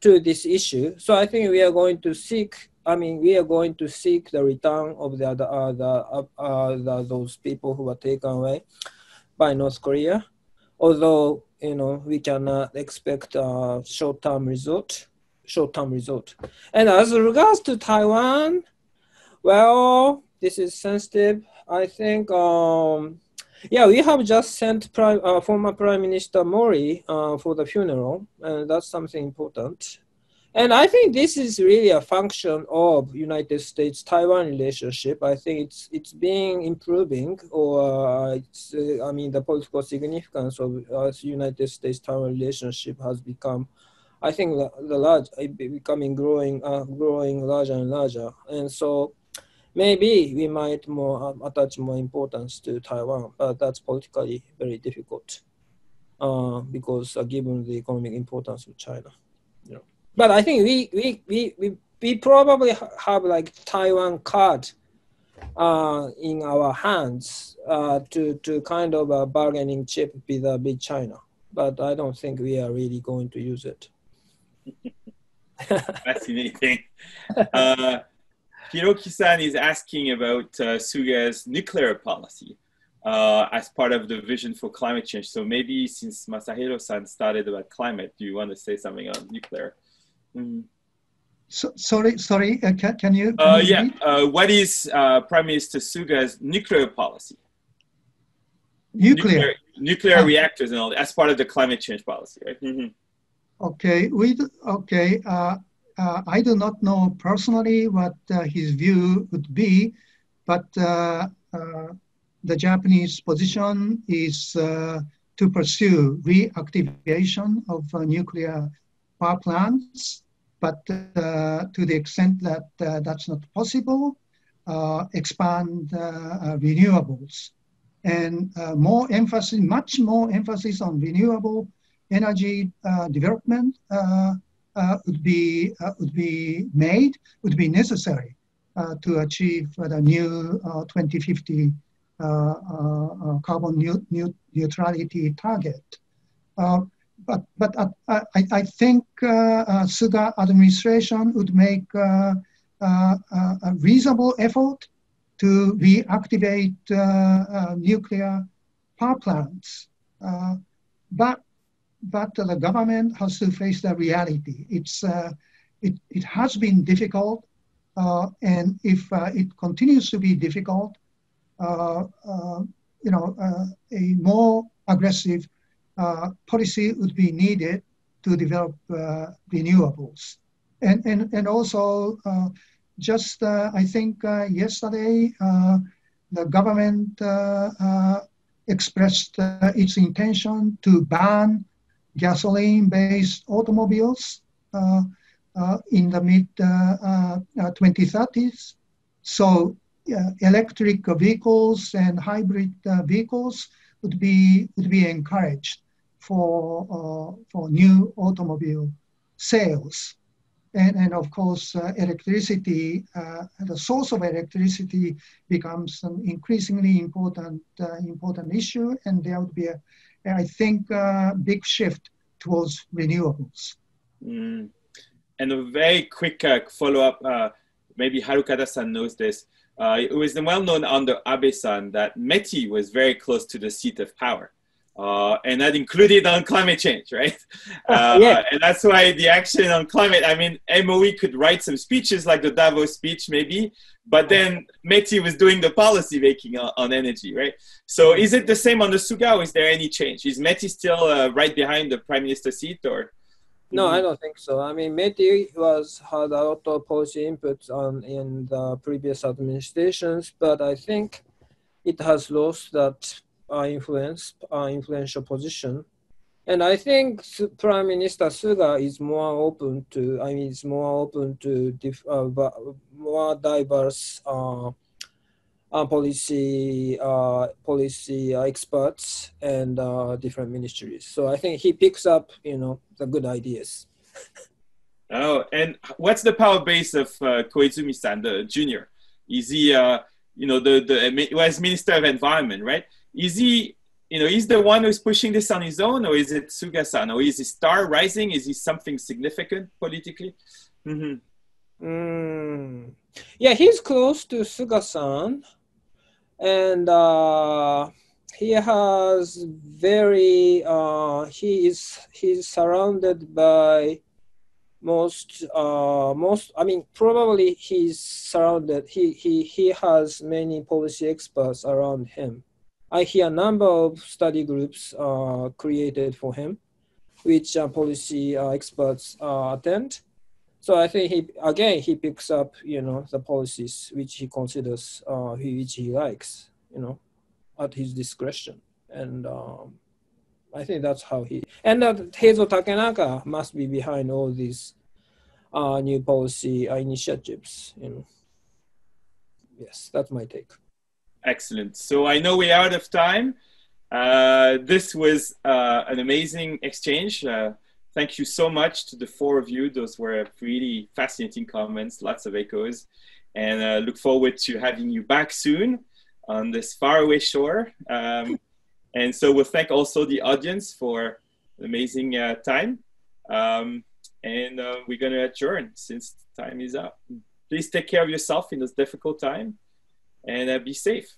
to this issue. So I think we are going to seek, I mean, we are going to seek the return of the, uh, the, uh, the, those people who were taken away by North Korea. Although, you know, we cannot expect a short-term result, short-term result. And as regards to Taiwan, well, this is sensitive. I think um, Yeah, we have just sent Prime, uh, former Prime Minister Mori uh, for the funeral, and that's something important. And I think this is really a function of United States-Taiwan relationship. I think it's it's being improving, or uh, it's uh, I mean the political significance of uh, United States-Taiwan relationship has become, I think the, the large becoming growing uh, growing larger and larger. And so maybe we might more um, attach more importance to Taiwan, but that's politically very difficult uh, because uh, given the economic importance of China. You know. But I think we we we we, we probably have like Taiwan card uh, in our hands uh, to to kind of a bargaining chip with uh, big China. But I don't think we are really going to use it. Fascinating. Uh, Hiroki-san is asking about uh, Suga's nuclear policy uh, as part of the vision for climate change. So maybe since Masahiro-san started about climate, do you want to say something on nuclear? Mm. So, sorry, sorry. Uh, can, can, you? Can uh, you yeah. Uh, what is uh, Prime Minister Suga's nuclear policy? Nuclear. Nuclear, nuclear ah. reactors and all that, as part of the climate change policy, right? Mm-hmm. Okay. We okay. Uh, uh, I do not know personally what his view would be, but the Japanese position is to pursue reactivation of nuclear power plants, but uh, to the extent that uh, that's not possible, uh, expand renewables. And more emphasis, much more emphasis on renewable energy development Uh, would be uh, would be made, would be necessary uh, to achieve the new 2050 carbon neutrality target but but uh, I, I think uh, uh, Suga administration would make a reasonable effort to reactivate nuclear power plants. but but the government has to face the reality. It's uh, it, it has been difficult, uh, and if uh, it continues to be difficult, you know, a more aggressive uh, policy would be needed to develop uh, renewables. And, and, and also, uh, just I think yesterday, the government expressed its intention to ban gasoline-based automobiles uh, uh, in the mid uh, 2030s. So electric vehicles and hybrid vehicles would be would be encouraged for, uh, for new automobile sales. And, and of course, uh, electricity, uh, the source of electricity becomes an increasingly important, important issue. And there would be, a, I think, a big shift towards renewables. Mm. And a very quick uh, follow-up, uh, maybe Harukata-san knows this. Uh, it was well known under Abe-san that METI was very close to the seat of power uh, and that included on climate change, right? Uh, yeah. And that's why the action on climate, I mean, MOE could write some speeches like the Davos speech, maybe, but then METI was doing the policy making on, on, energy, right? So is it the same on the Suga? Is there any change? Is METI still uh, right behind the prime minister seat or? No, I don't think so. I mean, METI was had a lot of policy inputs on in the previous administrations, but I think it has lost that uh, influence, uh, influential position. And I think Prime Minister Suga is more open to, I mean, is more open to diff, uh, more diverse uh, uh, policy uh, policy experts and different ministries. So I think he picks up, you know, the good ideas. oh, and what's the power base of uh, Koizumi-san, the junior? Is he, you know, the the was Minister of Environment, right? Is he you know is the one who's pushing this on his own or is it suga-san? Or is he star rising? Is he something significant politically? Mm-hmm. mm. yeah he's close to suga-san. And uh, he has very uh, he is he's surrounded by most uh, most i mean probably he's surrounded he he he has many policy experts around him I hear a number of study groups uh, created for him, which uh, policy uh, experts uh, attend. So I think he again he picks up you know the policies which he considers uh, which he likes you know at his discretion and um, I think that's how he and uh, Heizo Takenaka must be behind all these uh, new policy initiatives. You know, yes, that's my take. Excellent. So I know we're out of time. Uh, this was uh, an amazing exchange. Uh, thank you so much to the four of you. Those were really fascinating comments, lots of echoes, and uh, look forward to having you back soon on this faraway shore. Um, and so we'll thank also the audience for an amazing uh, time. Um, and uh, we're going to adjourn since time is up. Please take care of yourself in this difficult time and uh, be safe.